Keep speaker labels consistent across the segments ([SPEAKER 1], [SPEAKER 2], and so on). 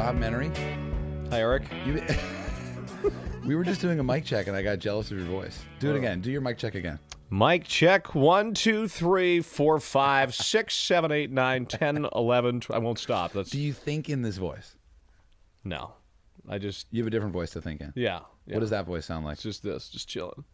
[SPEAKER 1] Bob Menery.
[SPEAKER 2] Hi, Eric.
[SPEAKER 1] You, we were just doing a mic check, and I got jealous of your voice. Do it
[SPEAKER 2] Oh.
[SPEAKER 1] again. Do your mic check again.
[SPEAKER 2] Mic check. One, two, three, four, five, six, seven, eight, nine, ten, eleven. I won't stop. That's
[SPEAKER 1] Do you think in this voice?
[SPEAKER 2] no. I just
[SPEAKER 1] You have a different voice to think in.
[SPEAKER 2] yeah. yeah.
[SPEAKER 1] What does that voice sound like?
[SPEAKER 2] It's just this. Just chilling.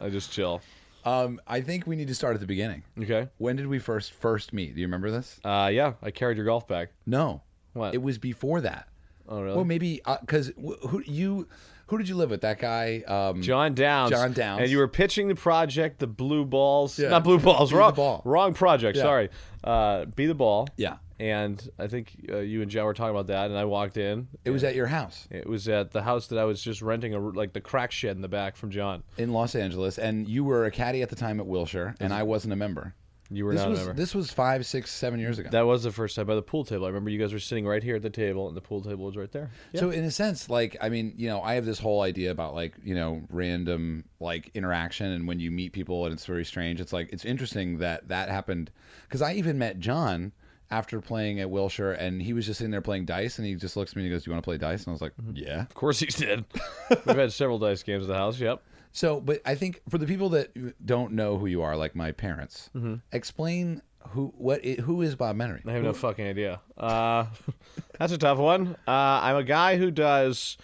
[SPEAKER 2] I just chill.
[SPEAKER 1] Um, I think we need to start at the beginning.
[SPEAKER 2] Okay.
[SPEAKER 1] When did we first first meet? Do you remember this?
[SPEAKER 2] Uh, yeah. I carried your golf bag.
[SPEAKER 1] No.
[SPEAKER 2] What?
[SPEAKER 1] It was before that.
[SPEAKER 2] Oh, really?
[SPEAKER 1] Well, maybe because who you who did you live with? That guy. Um,
[SPEAKER 2] John Downs.
[SPEAKER 1] John Downs.
[SPEAKER 2] And you were pitching the project, the blue balls.
[SPEAKER 1] Yeah.
[SPEAKER 2] Not blue balls.
[SPEAKER 1] Be the
[SPEAKER 2] wrong.
[SPEAKER 1] Ball.
[SPEAKER 2] Wrong project.
[SPEAKER 1] Yeah.
[SPEAKER 2] Sorry. Uh, be the ball.
[SPEAKER 1] Yeah.
[SPEAKER 2] And I think uh, you and Joe were talking about that, and I walked in.
[SPEAKER 1] It was at your house
[SPEAKER 2] It was at the house that I was just renting, a like the crack shed in the back from John.
[SPEAKER 1] in Los Angeles, and you were a caddy at the time at Wilshire, and I wasn't a member.
[SPEAKER 2] You were
[SPEAKER 1] This
[SPEAKER 2] not
[SPEAKER 1] was this was five, six, seven years ago.
[SPEAKER 2] That was the first time by the pool table. I remember you guys were sitting right here at the table, and the pool table was right there. Yeah.
[SPEAKER 1] So in a sense, like I mean, you know, I have this whole idea about like you know random like interaction, and when you meet people and it's very strange. It's like it's interesting that that happened because I even met John after playing at Wilshire, and he was just sitting there playing dice, and he just looks at me and he goes, "Do you want to play dice?" And I was like, mm-hmm. "Yeah."
[SPEAKER 2] of course he did. We've had several dice games at the house. Yep.
[SPEAKER 1] So, but I think for the people that don't know who you are, like my parents,
[SPEAKER 2] Mm-hmm.
[SPEAKER 1] explain who what i- who is Bob Menery.
[SPEAKER 2] I have no fucking idea. Uh, that's a tough one. Uh, I'm a guy who does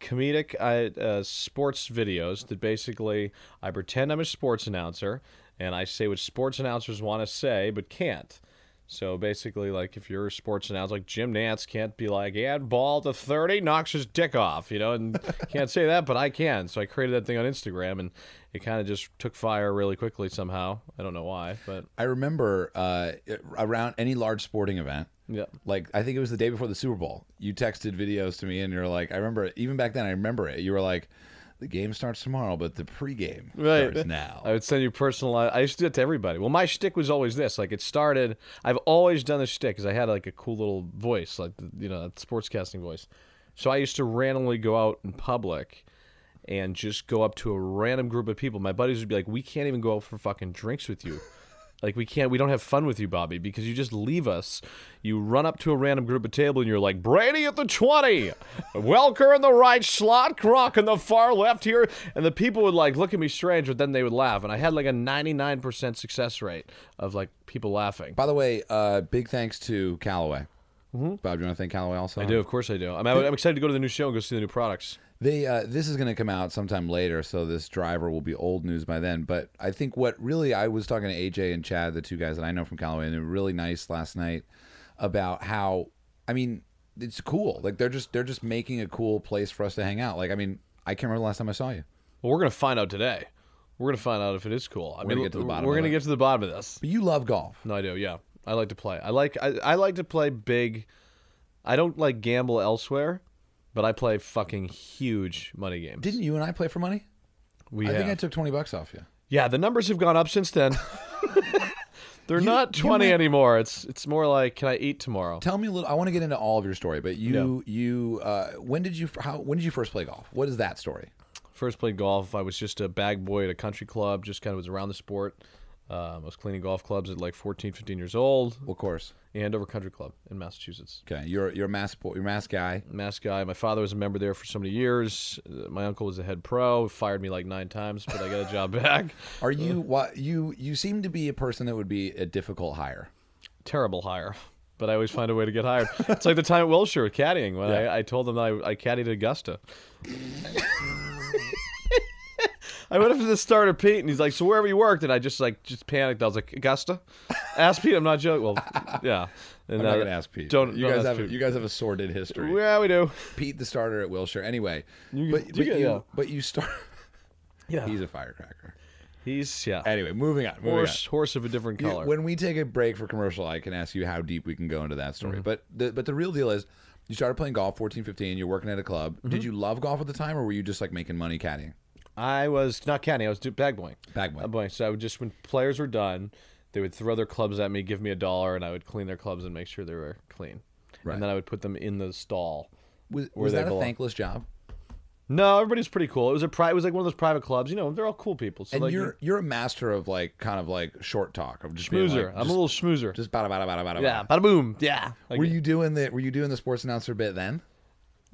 [SPEAKER 2] comedic uh, uh, sports videos that basically I pretend I'm a sports announcer and I say what sports announcers want to say but can't. So basically, like if you're a sports announcer, like Jim Nantz can't be like, "Yeah, ball to 30, knocks his dick off," you know, and can't say that, but I can. So I created that thing on Instagram, and it kind of just took fire really quickly somehow. I don't know why, but
[SPEAKER 1] I remember uh, around any large sporting event.
[SPEAKER 2] yeah.
[SPEAKER 1] Like I think it was the day before the Super Bowl. You texted videos to me, and you're like, I remember. Even back then, I remember it. You were like, "The game starts tomorrow, but the pregame
[SPEAKER 2] Right.
[SPEAKER 1] starts now."
[SPEAKER 2] I would send you personalized. I used to do it to everybody. Well, my shtick was always this. Like it started. I've always done this shtick because I had like a cool little voice, like you know, that sportscasting voice. So I used to randomly go out in public and just go up to a random group of people. My buddies would be like, "We can't even go out for fucking drinks with you." Like we can't, we don't have fun with you, Bobby, because you just leave us. You run up to a random group of table and you're like Brady at the twenty, Welker in the right slot, Croc in the far left here, and the people would like look at me strange, but then they would laugh, and I had like a ninety nine percent success rate of like people laughing.
[SPEAKER 1] By the way, uh, big thanks to Callaway. Bob, do you want to thank Callaway also?
[SPEAKER 2] Mm-hmm. I do, of course I do. I'm, I'm excited to go to the new show and go see the new products.
[SPEAKER 1] They uh, this is going to come out sometime later, so this driver will be old news by then. But I think what really I was talking to AJ and Chad, the two guys that I know from Callaway, and they were really nice last night about how I mean it's cool. Like they're just they're just making a cool place for us to hang out. Like I mean I can't remember the last time I saw you.
[SPEAKER 2] Well, we're gonna find out today. We're gonna find out if it is cool. I
[SPEAKER 1] We're
[SPEAKER 2] mean,
[SPEAKER 1] gonna get to the bottom
[SPEAKER 2] We're
[SPEAKER 1] of
[SPEAKER 2] gonna
[SPEAKER 1] it.
[SPEAKER 2] get to the bottom of this.
[SPEAKER 1] But you love golf.
[SPEAKER 2] No, I do. Yeah, I like to play. I like I, I like to play big. I don't like gamble elsewhere, but I play fucking huge money games.
[SPEAKER 1] Didn't you and I play for money?
[SPEAKER 2] we
[SPEAKER 1] I
[SPEAKER 2] have?
[SPEAKER 1] think I took twenty bucks off you.
[SPEAKER 2] yeah, the numbers have gone up since then. They're not
[SPEAKER 1] you
[SPEAKER 2] twenty
[SPEAKER 1] might-
[SPEAKER 2] anymore. It's it's more like, can I eat tomorrow?
[SPEAKER 1] Tell me a little. I want to get into all of your story, but you you uh, when did you how when did you first play golf? What is that story?
[SPEAKER 2] First played golf. I was just a bag boy at a country club. Just kind of was around the sport. Uh, I was cleaning golf clubs at like 14, 15 years old.
[SPEAKER 1] Of course.
[SPEAKER 2] Andover Country Club in Massachusetts.
[SPEAKER 1] Okay, you're you're a mass you're a mass guy.
[SPEAKER 2] Mass guy. My father was a member there for so many years. Uh, My uncle was a head pro. Fired me like nine times, but I got a job back.
[SPEAKER 1] Are you what you you seem to be a person that would be a difficult hire.
[SPEAKER 2] Terrible hire, but I always find a way to get hired. It's like the time at Wilshire caddying when. I, I told them that I, I caddied at Augusta. I went up to the starter Pete, and he's like, "So wherever you worked?" And I just like just panicked. I was like, "Augusta." Ask Pete. I'm not joking. Well, yeah. And
[SPEAKER 1] I'm not
[SPEAKER 2] uh,
[SPEAKER 1] gonna ask Pete.
[SPEAKER 2] Don't
[SPEAKER 1] you
[SPEAKER 2] don't
[SPEAKER 1] guys have
[SPEAKER 2] Pete.
[SPEAKER 1] you guys have a sordid history.
[SPEAKER 2] Yeah, we do.
[SPEAKER 1] Pete, the starter at Wilshire. Anyway,
[SPEAKER 2] You-
[SPEAKER 1] but
[SPEAKER 2] you
[SPEAKER 1] but you
[SPEAKER 2] yeah.
[SPEAKER 1] but you start.
[SPEAKER 2] Yeah.
[SPEAKER 1] He's a firecracker.
[SPEAKER 2] He's yeah.
[SPEAKER 1] Anyway, moving on. Moving
[SPEAKER 2] Horse horse of a different
[SPEAKER 1] on.
[SPEAKER 2] color.
[SPEAKER 1] When we take a break for commercial, I can ask you how deep we can go into that
[SPEAKER 2] Mm-hmm.
[SPEAKER 1] story. But the but the real deal is, you started playing golf 14, 15. You're working at a club.
[SPEAKER 2] Mm-hmm.
[SPEAKER 1] Did you love golf at the time, or were you just like making money caddying?
[SPEAKER 2] I was not caddying. I was bag boying.
[SPEAKER 1] Bag boy.
[SPEAKER 2] Bag uh, boying. So I would just when players were done, they would throw their clubs at me, give me a dollar, and I would clean their clubs and make sure they were clean.
[SPEAKER 1] Right.
[SPEAKER 2] And then I would put them in the stall.
[SPEAKER 1] Was, was that a thankless job?
[SPEAKER 2] No, everybody's pretty cool. It was a pri- It was like one of those private clubs. You know, they're all cool people. So
[SPEAKER 1] And
[SPEAKER 2] like,
[SPEAKER 1] you're you're a master of like kind of like short talk of just
[SPEAKER 2] schmoozer.
[SPEAKER 1] like,
[SPEAKER 2] I'm
[SPEAKER 1] just,
[SPEAKER 2] a little schmoozer.
[SPEAKER 1] just bada bada bada bada.
[SPEAKER 2] yeah,
[SPEAKER 1] bada.
[SPEAKER 2] bada boom. Yeah. Like-
[SPEAKER 1] Were you doing the Were you doing the sports announcer bit then?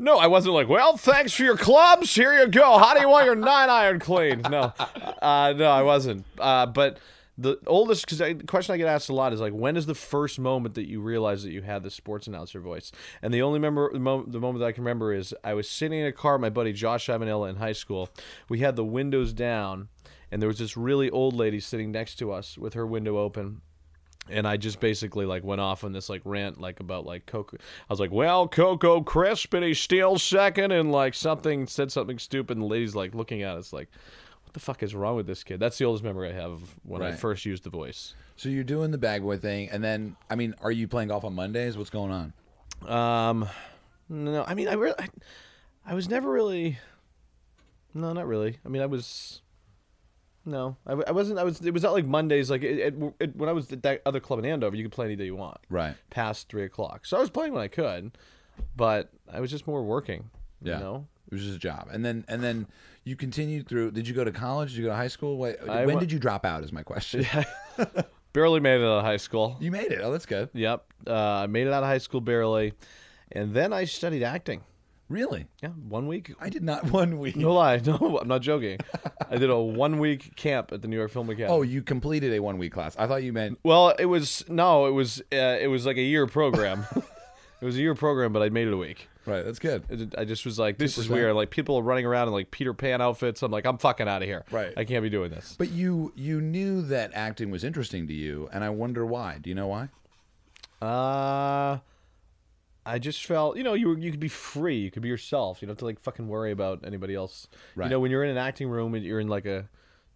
[SPEAKER 2] No, I wasn't like, well, thanks for your clubs. Here you go. How do you want your nine iron clean? No, uh, no, I wasn't. Uh, but the oldest, because the question I get asked a lot is like, when is the first moment that you realize that you had the sports announcer voice? And the only member, the, mo- the moment that I can remember is I was sitting in a car with my buddy Josh Avanella in high school. We had the windows down, and there was this really old lady sitting next to us with her window open and I just basically like went off on this like rant like about like Coco. I was like, "Well, Coco Crisp and he steals second and like something said something stupid." And the lady's like looking at us like, "What the fuck is wrong with this kid?" That's the oldest memory I have of when I first used the voice.
[SPEAKER 1] So you're doing the bag boy thing, and then I mean, are you playing golf on Mondays? What's going on?
[SPEAKER 2] Um, no, I mean, I really, I, I was never really. No, not really. I mean, I was. No, I, I wasn't. I was. It was not like Mondays. Like it, it, it, when I was at that other club in Andover, you could play any day you want.
[SPEAKER 1] Right.
[SPEAKER 2] past three o'clock. So I was playing when I could, but I was just more working.
[SPEAKER 1] Yeah.
[SPEAKER 2] You know,
[SPEAKER 1] It was just a job, and then and then you continued through. Did you go to college? Did you go to high school? When did you drop out? Is my question.
[SPEAKER 2] barely made it out of high school.
[SPEAKER 1] You made it. Oh, that's good.
[SPEAKER 2] Yep, uh, I made it out of high school barely, and then I studied acting.
[SPEAKER 1] Really?
[SPEAKER 2] Yeah, one week.
[SPEAKER 1] I did not one week.
[SPEAKER 2] No lie, no, I'm not joking. I did a one week camp at the New York Film Academy.
[SPEAKER 1] Oh, you completed a one week class. I thought you meant
[SPEAKER 2] well, it was no, it was uh, it was like a year program. it was a year program, but I made it a week.
[SPEAKER 1] right. That's good.
[SPEAKER 2] I just was like, this is
[SPEAKER 1] 2%.
[SPEAKER 2] weird. Like people are running around in like Peter Pan outfits. I'm like, I'm fucking out of here.
[SPEAKER 1] Right.
[SPEAKER 2] I can't be doing this.
[SPEAKER 1] But you you knew that acting was interesting to you, and I wonder why. Do you know why?
[SPEAKER 2] Uh I just felt, you know, you were, you could be free, you could be yourself. You don't have to like fucking worry about anybody else.
[SPEAKER 1] Right.
[SPEAKER 2] You know, when you're in an acting room, and you're in like a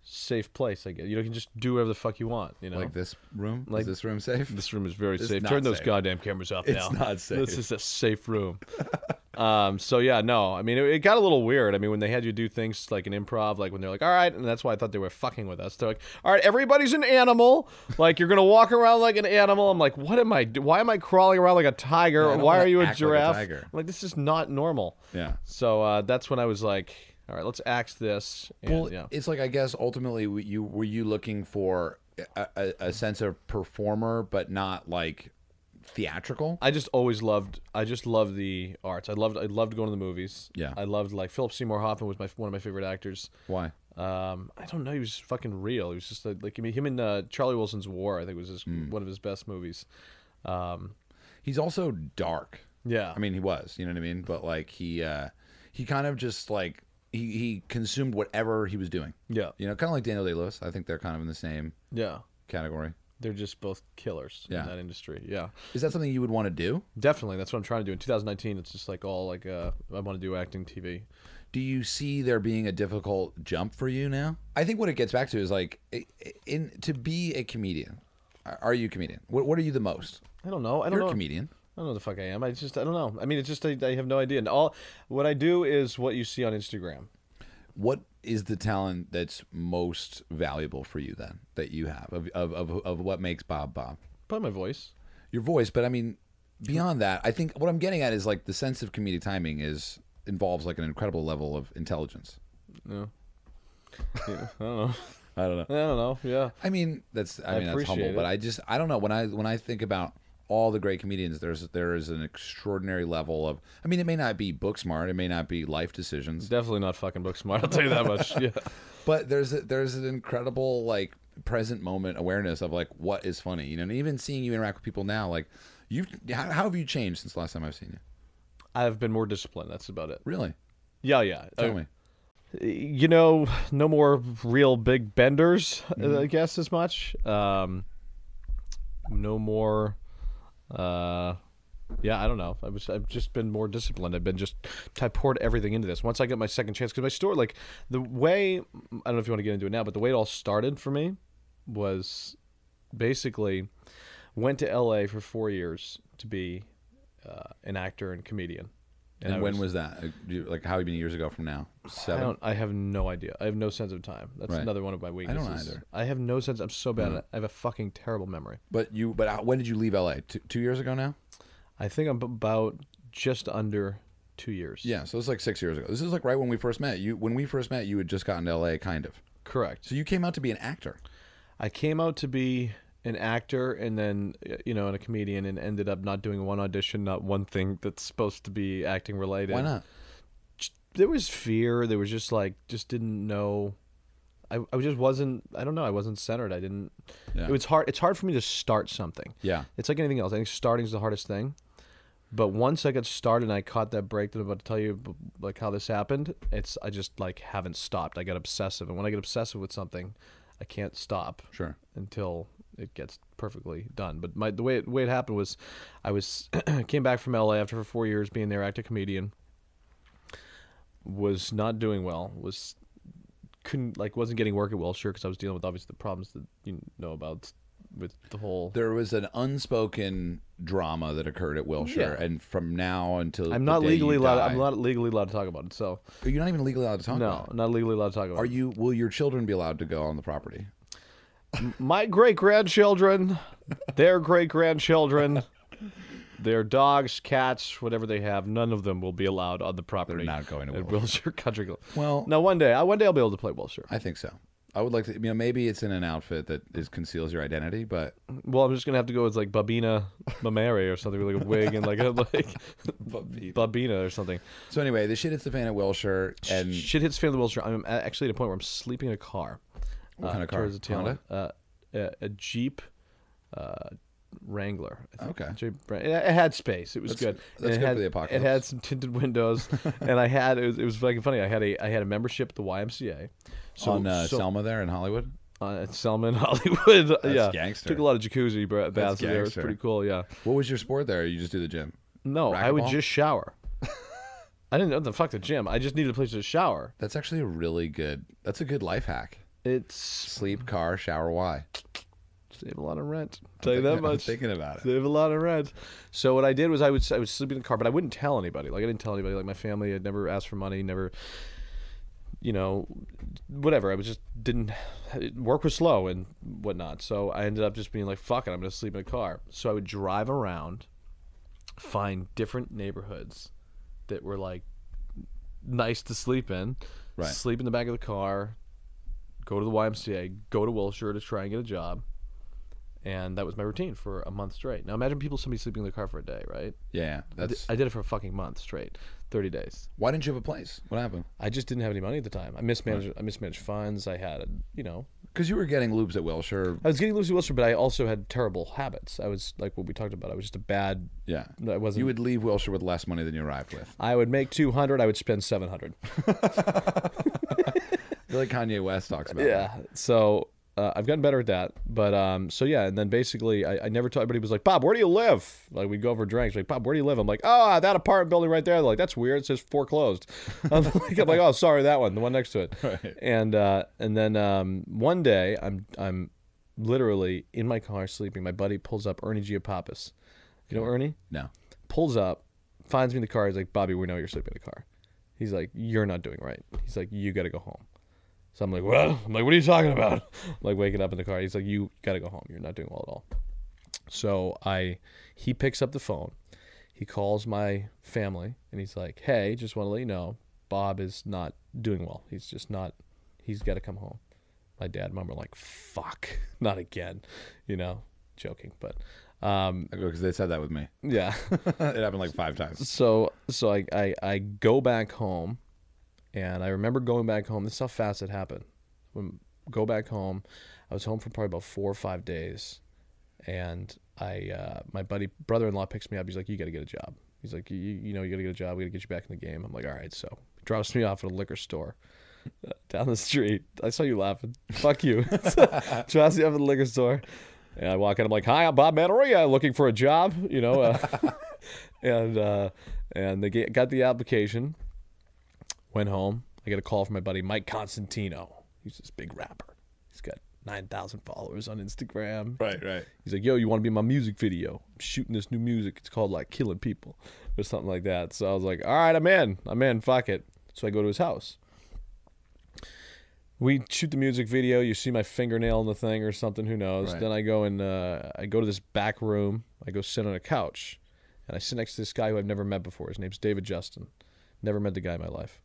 [SPEAKER 2] safe place. I guess you know, you can just do whatever the fuck you want. You know,
[SPEAKER 1] Like this room?
[SPEAKER 2] Like-
[SPEAKER 1] is this room safe?
[SPEAKER 2] this room is very
[SPEAKER 1] It's
[SPEAKER 2] safe. Turn those
[SPEAKER 1] safe.
[SPEAKER 2] goddamn cameras off
[SPEAKER 1] It's
[SPEAKER 2] now.
[SPEAKER 1] not safe.
[SPEAKER 2] This is a safe room. um. So yeah, no. I mean, it, it got a little weird. I mean, when they had you do things like an improv, like when they're like, "All right," and that's why I thought they were fucking with us. They're like, "All right, everybody's an animal. Like you're gonna walk around like an animal." I'm like, "What am I? do- Why am I crawling around like a tiger?
[SPEAKER 1] Yeah,
[SPEAKER 2] why are you a
[SPEAKER 1] act like a
[SPEAKER 2] giraffe?" like, "This is not normal."
[SPEAKER 1] Yeah.
[SPEAKER 2] So uh, that's when I was like, "All right, let's axe this." And,
[SPEAKER 1] Well,
[SPEAKER 2] yeah.
[SPEAKER 1] it's like I guess ultimately you were you looking for a, a, a sense of performer, but not like theatrical.
[SPEAKER 2] I just always loved. I just loved the arts. I loved. I loved going to the movies.
[SPEAKER 1] Yeah.
[SPEAKER 2] I loved like Philip Seymour Hoffman was my one of my favorite actors.
[SPEAKER 1] Why?
[SPEAKER 2] Um, I don't know. He was fucking real. He was just like, like I mean, him and uh, Charlie Wilson's War. I think was his,
[SPEAKER 1] Hmm.
[SPEAKER 2] one of his best movies. Um,
[SPEAKER 1] He's also dark.
[SPEAKER 2] yeah.
[SPEAKER 1] I mean, he was. You know what I mean? But like he uh he kind of just like he he consumed whatever he was doing.
[SPEAKER 2] yeah.
[SPEAKER 1] You know, kind of like Daniel Day Lewis. I think they're kind of in the same
[SPEAKER 2] Yeah.
[SPEAKER 1] category.
[SPEAKER 2] They're just both killers
[SPEAKER 1] Yeah.
[SPEAKER 2] in that industry. Yeah.
[SPEAKER 1] Is that something you would want to do?
[SPEAKER 2] Definitely. That's what I'm trying to do in 2019. It's just like all like uh, I want to do acting, TV.
[SPEAKER 1] Do you see there being a difficult jump for you now? I think what it gets back to is like in to be a comedian. Are you a comedian? What what are you the most?
[SPEAKER 2] I don't know. I don't
[SPEAKER 1] You're a
[SPEAKER 2] know.
[SPEAKER 1] comedian.
[SPEAKER 2] I don't know the fuck I am. I just I don't know. I mean, it's just I, I have no idea. And all what I do is what you see on Instagram.
[SPEAKER 1] What is the talent that's most valuable for you then that you have of of of, of what makes Bob Bob?
[SPEAKER 2] Probably my voice.
[SPEAKER 1] Your voice, but I mean beyond that, I think what I'm getting at is like the sense of comedic timing is involves like an incredible level of intelligence.
[SPEAKER 2] Yeah. yeah. I don't know.
[SPEAKER 1] I don't know.
[SPEAKER 2] I don't know. Yeah.
[SPEAKER 1] I mean, that's I,
[SPEAKER 2] I
[SPEAKER 1] mean that's humble,
[SPEAKER 2] appreciate
[SPEAKER 1] but. I just I don't know when I when I think about all the great comedians, there's there is an extraordinary level of. I mean, it may not be book smart, it may not be life decisions,
[SPEAKER 2] Definitely not fucking book smart. I'll tell you that much. Yeah.
[SPEAKER 1] but there's a, there's an incredible like present moment awareness of like what is funny, you know. And even seeing you interact with people now, like you've how, how have you changed since the last time I've seen you?
[SPEAKER 2] I've been more disciplined. That's about it.
[SPEAKER 1] Really?
[SPEAKER 2] Yeah, yeah.
[SPEAKER 1] Tell
[SPEAKER 2] Uh,
[SPEAKER 1] me.
[SPEAKER 2] You know, no more real big benders,
[SPEAKER 1] Mm-hmm.
[SPEAKER 2] I guess, as much. Um, no more. Uh, yeah, I don't know. I was. I've just been more disciplined. I've been just. I poured everything into this. Once I got my second chance, because my story, like the way, I don't know if you want to get into it now, but the way it all started for me was basically went to L.A. for four years to be uh, an actor and comedian.
[SPEAKER 1] And
[SPEAKER 2] I
[SPEAKER 1] when was that? You- Like how many years ago from now?
[SPEAKER 2] I
[SPEAKER 1] Seven.
[SPEAKER 2] don't. I have no idea. I have no sense of time. That's
[SPEAKER 1] Right.
[SPEAKER 2] another one of my weaknesses.
[SPEAKER 1] I don't either. Mm.
[SPEAKER 2] I have no sense. I'm so bad at it. I have a fucking terrible memory.
[SPEAKER 1] But you. But when did you leave LA? Two, two years ago now.
[SPEAKER 2] I think I'm about just under two years.
[SPEAKER 1] Yeah, so it's like six years ago. This is like right when we first met. You when we first met, you had just gotten to LA, kind of.
[SPEAKER 2] correct.
[SPEAKER 1] So you came out to be an actor.
[SPEAKER 2] I came out to be an actor and then you know and a comedian and ended up not doing one audition, not one thing that's supposed to be acting related.
[SPEAKER 1] Why not?
[SPEAKER 2] There was fear. There was just like just didn't know. I, I just wasn't. I don't know. I wasn't centered. I didn't.
[SPEAKER 1] Yeah.
[SPEAKER 2] It was hard. It's hard for me to start something.
[SPEAKER 1] Yeah.
[SPEAKER 2] It's like anything else. I think starting is the hardest thing. But once I got started and I caught that break that I'm about to tell you, like how this happened, it's I just like haven't stopped. I got obsessive, and when I get obsessive with something, I can't stop
[SPEAKER 1] Sure.
[SPEAKER 2] until it gets perfectly done. But my the way it, the way it happened was, I was came back from LA after four years being there, actor comedian. Was not doing well. Was couldn't like wasn't getting work at Wilshire because I was dealing with obviously the problems that you know about with the whole.
[SPEAKER 1] There was an unspoken drama that occurred at Wilshire,
[SPEAKER 2] Yeah.
[SPEAKER 1] and from now until
[SPEAKER 2] I'm not legally allowed.
[SPEAKER 1] die-
[SPEAKER 2] I'm not legally allowed to talk about it. So
[SPEAKER 1] You're not even legally allowed to talk
[SPEAKER 2] no,
[SPEAKER 1] about it.
[SPEAKER 2] not legally allowed to talk about
[SPEAKER 1] Are
[SPEAKER 2] it.
[SPEAKER 1] you? Will your children be allowed to go on the property?
[SPEAKER 2] My great grandchildren, their great grandchildren, their dogs, cats, whatever they have, none of them will be allowed on the property.
[SPEAKER 1] not going to
[SPEAKER 2] at
[SPEAKER 1] Wilshire.
[SPEAKER 2] Wilshire Country Club.
[SPEAKER 1] Well,
[SPEAKER 2] Now one day, I one day I'll be able to play Wilshire.
[SPEAKER 1] I think so. I would like to. You know, maybe it's in an outfit that is conceals your identity, but
[SPEAKER 2] Well, I'm just gonna have to go with like Babina Mamere or something with like a wig and like a like Babina or something.
[SPEAKER 1] so anyway, the shit hits the fan at Wilshire, and
[SPEAKER 2] Shit hits the fan the Wilshire. I'm actually at a point where I'm sleeping in a car.
[SPEAKER 1] What
[SPEAKER 2] uh,
[SPEAKER 1] kind of car?
[SPEAKER 2] towards the tail
[SPEAKER 1] Honda?
[SPEAKER 2] Uh, a, a Jeep uh, Wrangler.
[SPEAKER 1] Okay.
[SPEAKER 2] Jeep It, it had space. It was
[SPEAKER 1] That's-
[SPEAKER 2] good.
[SPEAKER 1] that's
[SPEAKER 2] it
[SPEAKER 1] good
[SPEAKER 2] had,
[SPEAKER 1] for the
[SPEAKER 2] It had some tinted windows, and I had it was, it was fucking funny. I had a I had a membership at the YMCA. So,
[SPEAKER 1] on uh,
[SPEAKER 2] so,
[SPEAKER 1] Selma there in Hollywood.
[SPEAKER 2] uh, at Selma in Hollywood. yeah,
[SPEAKER 1] gangster.
[SPEAKER 2] Took a lot of jacuzzi baths there. It was pretty cool. Yeah.
[SPEAKER 1] What was your sport there? You just do the gym.
[SPEAKER 2] No, I would just shower. I didn't know the fuck the gym. I just needed a place to shower.
[SPEAKER 1] That's actually a really good. That's a good life hack.
[SPEAKER 2] It's
[SPEAKER 1] Sleep, car, shower. Why?
[SPEAKER 2] save a lot of rent. Tell you that
[SPEAKER 1] I'm
[SPEAKER 2] much.
[SPEAKER 1] thinking about it.
[SPEAKER 2] Save a lot of rent. So what I did was I would I would sleep in the car, but I wouldn't tell anybody. Like I didn't tell anybody. Like my family had never asked for money, never, you know, whatever. I was just didn't. Work was slow and whatnot. So I ended up just being like, "Fuck it, I'm gonna sleep in a car." So I would drive around, find different neighborhoods that were like nice to sleep in.
[SPEAKER 1] Right.
[SPEAKER 2] Sleep in the back of the car. Go to the YMCA. Go to Wilshire to try and get a job and that was my routine for a month straight. Now imagine people somebody sleeping in their car for a day, right?
[SPEAKER 1] Yeah, that's.
[SPEAKER 2] I did it for a fucking month straight, thirty days.
[SPEAKER 1] Why didn't you have a place? What happened?
[SPEAKER 2] I just didn't have any money at the time. I mismanaged. I mismanaged funds. I had, you know,
[SPEAKER 1] Because you were getting loops at Wilshire.
[SPEAKER 2] I was getting loops at Wilshire, but I also had terrible habits. I was like what we talked about. I was just a bad.
[SPEAKER 1] Yeah.
[SPEAKER 2] I wasn't.
[SPEAKER 1] You would leave Wilshire with less money than you arrived with.
[SPEAKER 2] I would make two hundred. I would spend seven hundred.
[SPEAKER 1] Like Kanye West talks about.
[SPEAKER 2] Yeah. So uh, I've gotten better at that. But um, so yeah, and then basically, I, I never told everybody was like, Bob, where do you live? Like we'd go over drinks. Like Bob, where do you live? I'm like, oh, that apartment building right there. They're like, that's weird. It says foreclosed. I'm like, I'm like, oh, sorry, that one, the one next to it.
[SPEAKER 1] Right.
[SPEAKER 2] And uh, and then um, one day, I'm I'm literally in my car sleeping. My buddy pulls up Ernie Giapapis. You know Ernie?
[SPEAKER 1] No.
[SPEAKER 2] pulls up, finds me in the car. He's like, Bobby, we know you're sleeping in the car. He's like, you're not doing right. He's like, you got to go home. So I'm like, well, I'm like, what are you talking about? I'm like waking up in the car. He's like, you got to go home. You're not doing well at all. So I, he picks up the phone. He calls my family and he's like, hey, just want to let you know, Bob is not doing well. He's just not. He's got to come home. My dad and mom were like, fuck, not again, you know, joking, but um,
[SPEAKER 1] Because they said that with me.
[SPEAKER 2] yeah.
[SPEAKER 1] it happened like five times.
[SPEAKER 2] so so I, I I go back home, and I remember going back home. This is how fast it happened. When go back home, I was home for probably about four or five days, and I uh, my buddy brother in law picks me up. He's like, "You got to get a job." He's like, "You you know you got to get a job. We got to get you back in the game." I'm like, "All right." So he drops me off at a liquor store. Down the street, I saw you laughing. Fuck you. drops me off at the liquor store, and I walk in. I'm like, "Hi, I'm Bob Menery, looking for a job." You know, uh, and uh, and they get, got the application. Went home. I get a call from my buddy Mike Constantino. He's this big rapper. He's got nine thousand followers on Instagram.
[SPEAKER 1] Right, right.
[SPEAKER 2] He's like, "Yo, you want to be in my music video? I'm shooting this new music. It's called like Killing People or something like that." So I was like, "All right, I'm in. I'm in. Fuck it." So I go to his house. We shoot the music video. You see my fingernail in the thing or something. Who knows?
[SPEAKER 1] Right.
[SPEAKER 2] Then I go and uh, I go to this back room. I go sit on a couch, and I sit next to this guy who I've never met before. His name's David Justice. Never met the guy in my life.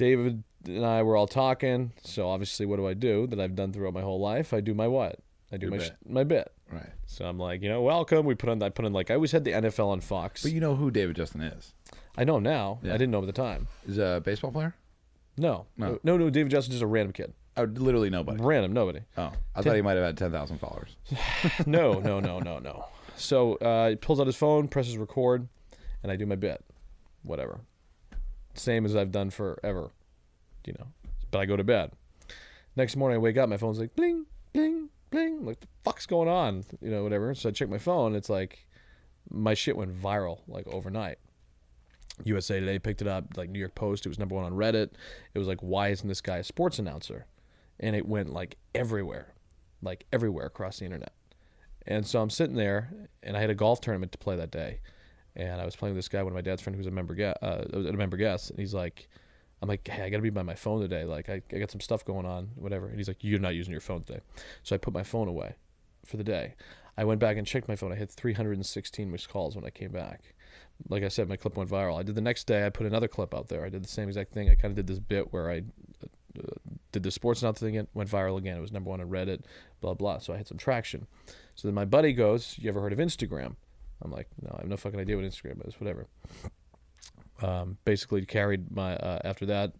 [SPEAKER 2] David and I were all talking. So obviously, what do I do that I've done throughout my whole life? I do my what? I do
[SPEAKER 1] Your
[SPEAKER 2] my
[SPEAKER 1] bit.
[SPEAKER 2] sh- my bit.
[SPEAKER 1] Right.
[SPEAKER 2] So I'm like, you know, welcome. We put on. I put on like I always had the NFL on Fox.
[SPEAKER 1] But you know who David Justice is?
[SPEAKER 2] I know him now.
[SPEAKER 1] Yeah.
[SPEAKER 2] I didn't know at the time.
[SPEAKER 1] He's a baseball player.
[SPEAKER 2] No,
[SPEAKER 1] No.
[SPEAKER 2] no, no. David Justice's just a random kid.
[SPEAKER 1] Oh, literally nobody.
[SPEAKER 2] Random, nobody.
[SPEAKER 1] Oh, I thought he might have had ten thousand followers.
[SPEAKER 2] no, no, no, no, no. So uh, he pulls out his phone, presses record, and I do my bit. Whatever. Same as I've done forever. You know. But I go to bed. Next morning I wake up, my phone's like bling, bling, bling. Like the fuck's going on? You know, whatever. So I check my phone, it's like my shit went viral like overnight. USA Today picked it up, like New York Post, it was number one on Reddit. It was like, why isn't this guy a sports announcer? And it went like everywhere. Like everywhere across the internet. And so I'm sitting there, and I had a golf tournament to play that day, and I was playing with this guy, one of my dad's friend, who was a member guest, uh, a member guest, and he's like, I'm like, hey, I gotta be by my phone today. Like, I, I got some stuff going on, whatever. And he's like, you're not using your phone today. So I put my phone away for the day. I went back and checked my phone. I had 316 missed calls when I came back. Like I said, my clip went viral. I did the next day. I put another clip out there. I did the same exact thing. I kind of did this bit where I uh, did the sports not thing. It went viral again. It was number one on Reddit. Blah blah. So I had some traction. So then my buddy goes, "You ever heard of Instagram?" I'm like, "No, I have no fucking idea what Instagram is. Whatever." Um, basically, carried my uh, after that.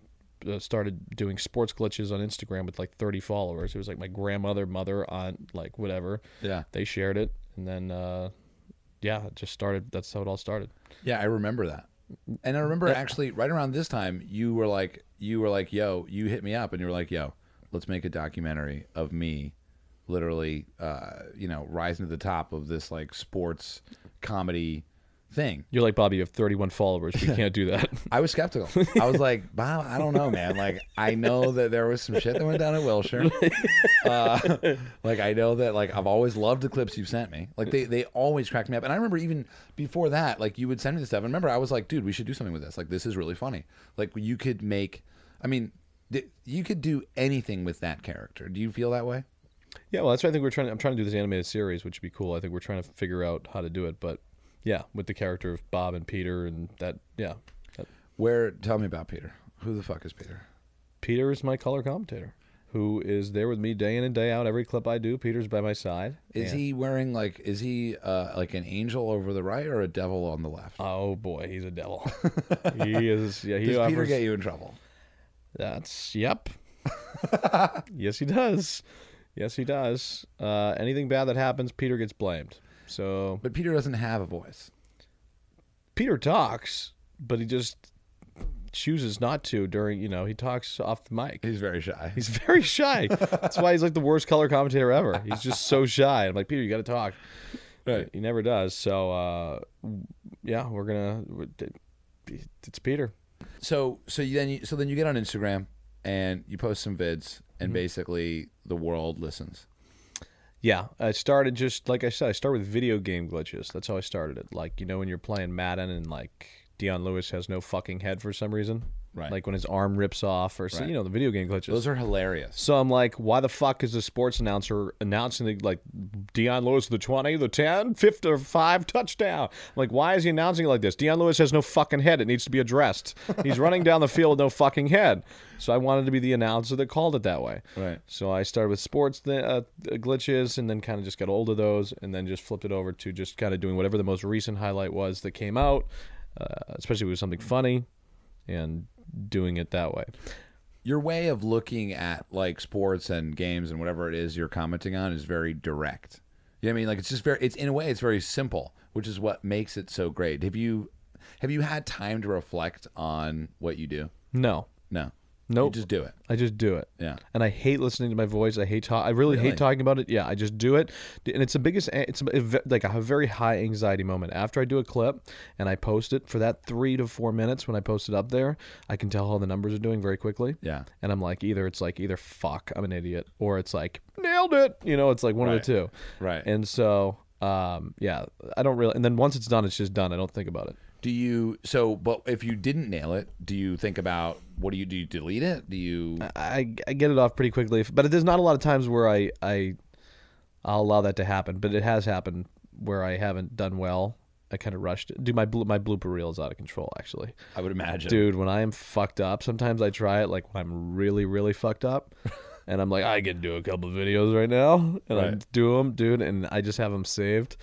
[SPEAKER 2] Uh, started doing sports glitches on Instagram with like 30 followers. It was like my grandmother, mother, aunt, like whatever.
[SPEAKER 1] Yeah.
[SPEAKER 2] They shared it, and then uh, yeah, it just started. That's how it all started.
[SPEAKER 1] Yeah, I remember that. And I remember actually right around this time you were like you were like, "Yo, you hit me up and you were like, "Yo, let's make a documentary of me literally uh, you know, rising to the top of this like sports comedy thing."
[SPEAKER 2] You're like Bobby. You have 31 followers. We can't do that.
[SPEAKER 1] I was skeptical. I was like, Bob, I don't know, man. Like, I know that there was some shit that went down at Wilshire. Uh, like, I know that, like, I've always loved the clips you've sent me. Like, they, they always cracked me up. And I remember even before that, like, you would send me the stuff. And remember, I was like, dude, we should do something with this. Like, this is really funny. Like, you could make, I mean, you could do anything with that character. Do you feel that way?
[SPEAKER 2] Yeah, well, that's why I think we're trying. I'm trying to do this animated series, which would be cool. I think we're trying to figure out how to do it, but yeah, with the character of Bob and Peter, and that yeah, that,
[SPEAKER 1] Where, tell me about Peter. Who the fuck is Peter?
[SPEAKER 2] Peter is my color commentator, who is there with me day in and day out. Every clip I do, Peter's by my side.
[SPEAKER 1] Is
[SPEAKER 2] And-
[SPEAKER 1] he wearing, like, is he uh, like an angel over the right or a devil on the left?
[SPEAKER 2] Oh boy, he's a devil. he is. Yeah, he
[SPEAKER 1] Does Peter get you in trouble?
[SPEAKER 2] That's yep. yes, he does. Yes, he does. Uh, anything bad that happens, Peter gets blamed. So
[SPEAKER 1] But Peter doesn't have a voice.
[SPEAKER 2] Peter talks, but he just chooses not to during. You know, he talks off the mic.
[SPEAKER 1] He's very shy.
[SPEAKER 2] He's very shy. That's why he's like the worst color commentator ever. He's just so shy. I'm like Peter, you got to talk.
[SPEAKER 1] Right.
[SPEAKER 2] He never does. So uh, yeah, we're gonna. It's Peter.
[SPEAKER 1] So so you then you, so then you get on Instagram and you post some vids and mm-hmm. basically the world listens.
[SPEAKER 2] Yeah, I started just like I said. I started with video game glitches. That's how I started it. Like you know when you're playing Madden and like Dion Lewis has no fucking head for some reason.
[SPEAKER 1] Right.
[SPEAKER 2] Like when his arm rips off or so, you know the video game glitches.
[SPEAKER 1] Those are hilarious.
[SPEAKER 2] so I'm like, why the fuck is the sports announcer announcing the, like Dion Lewis the 20, the 10, 50 or 5 touchdown? I'm like, why is he announcing it like this? Dion Lewis has no fucking head. It needs to be addressed. He's running down the field with no fucking head. So I wanted to be the announcer that called it that way.
[SPEAKER 1] Right.
[SPEAKER 2] So I started with sports th- uh, glitches and then kind of just got old of those and then just flipped it over to just kind of doing whatever the most recent highlight was that came out, uh, especially if it was something funny and doing it that way.
[SPEAKER 1] Your way of looking at like sports and games and whatever it is you're commenting on is very direct. You know what I mean? Like it's just very it's in a way it's very simple, which is what makes it so great. Have you have you had time to reflect on what you do?
[SPEAKER 2] No.
[SPEAKER 1] No.
[SPEAKER 2] Nope.
[SPEAKER 1] You just do it.
[SPEAKER 2] I just do it.
[SPEAKER 1] Yeah.
[SPEAKER 2] And I hate listening to my voice. I hate talk. I really,
[SPEAKER 1] Really?
[SPEAKER 2] hate talking about it. Yeah, I just do it, and it's the biggest. It's a, like a very high anxiety moment after I do a clip and I post it for that three to four minutes. When I post it up there, I can tell how the numbers are doing very quickly.
[SPEAKER 1] Yeah.
[SPEAKER 2] And I'm like, either it's like either fuck, I'm an idiot, or it's like nailed it. You know, it's like one
[SPEAKER 1] Right.
[SPEAKER 2] of the two.
[SPEAKER 1] Right.
[SPEAKER 2] And so, um, yeah, I don't really. And then once it's done, it's just done. I don't think about it.
[SPEAKER 1] Do you so but if you didn't nail it, do you think about what do you do you delete it? Do you
[SPEAKER 2] I, I get it off pretty quickly, but there's not a lot of times where I, I I'll allow that to happen. But it has happened where I haven't done well, I kind of rushed it. Dude, my blo- my blooper reel is out of control. Actually,
[SPEAKER 1] I would imagine.
[SPEAKER 2] dude, when I am fucked up, sometimes I try it like when I'm really really fucked up, and I'm like, I can do a couple of videos right now, and I
[SPEAKER 1] Right.
[SPEAKER 2] do them, dude, and I just have them saved.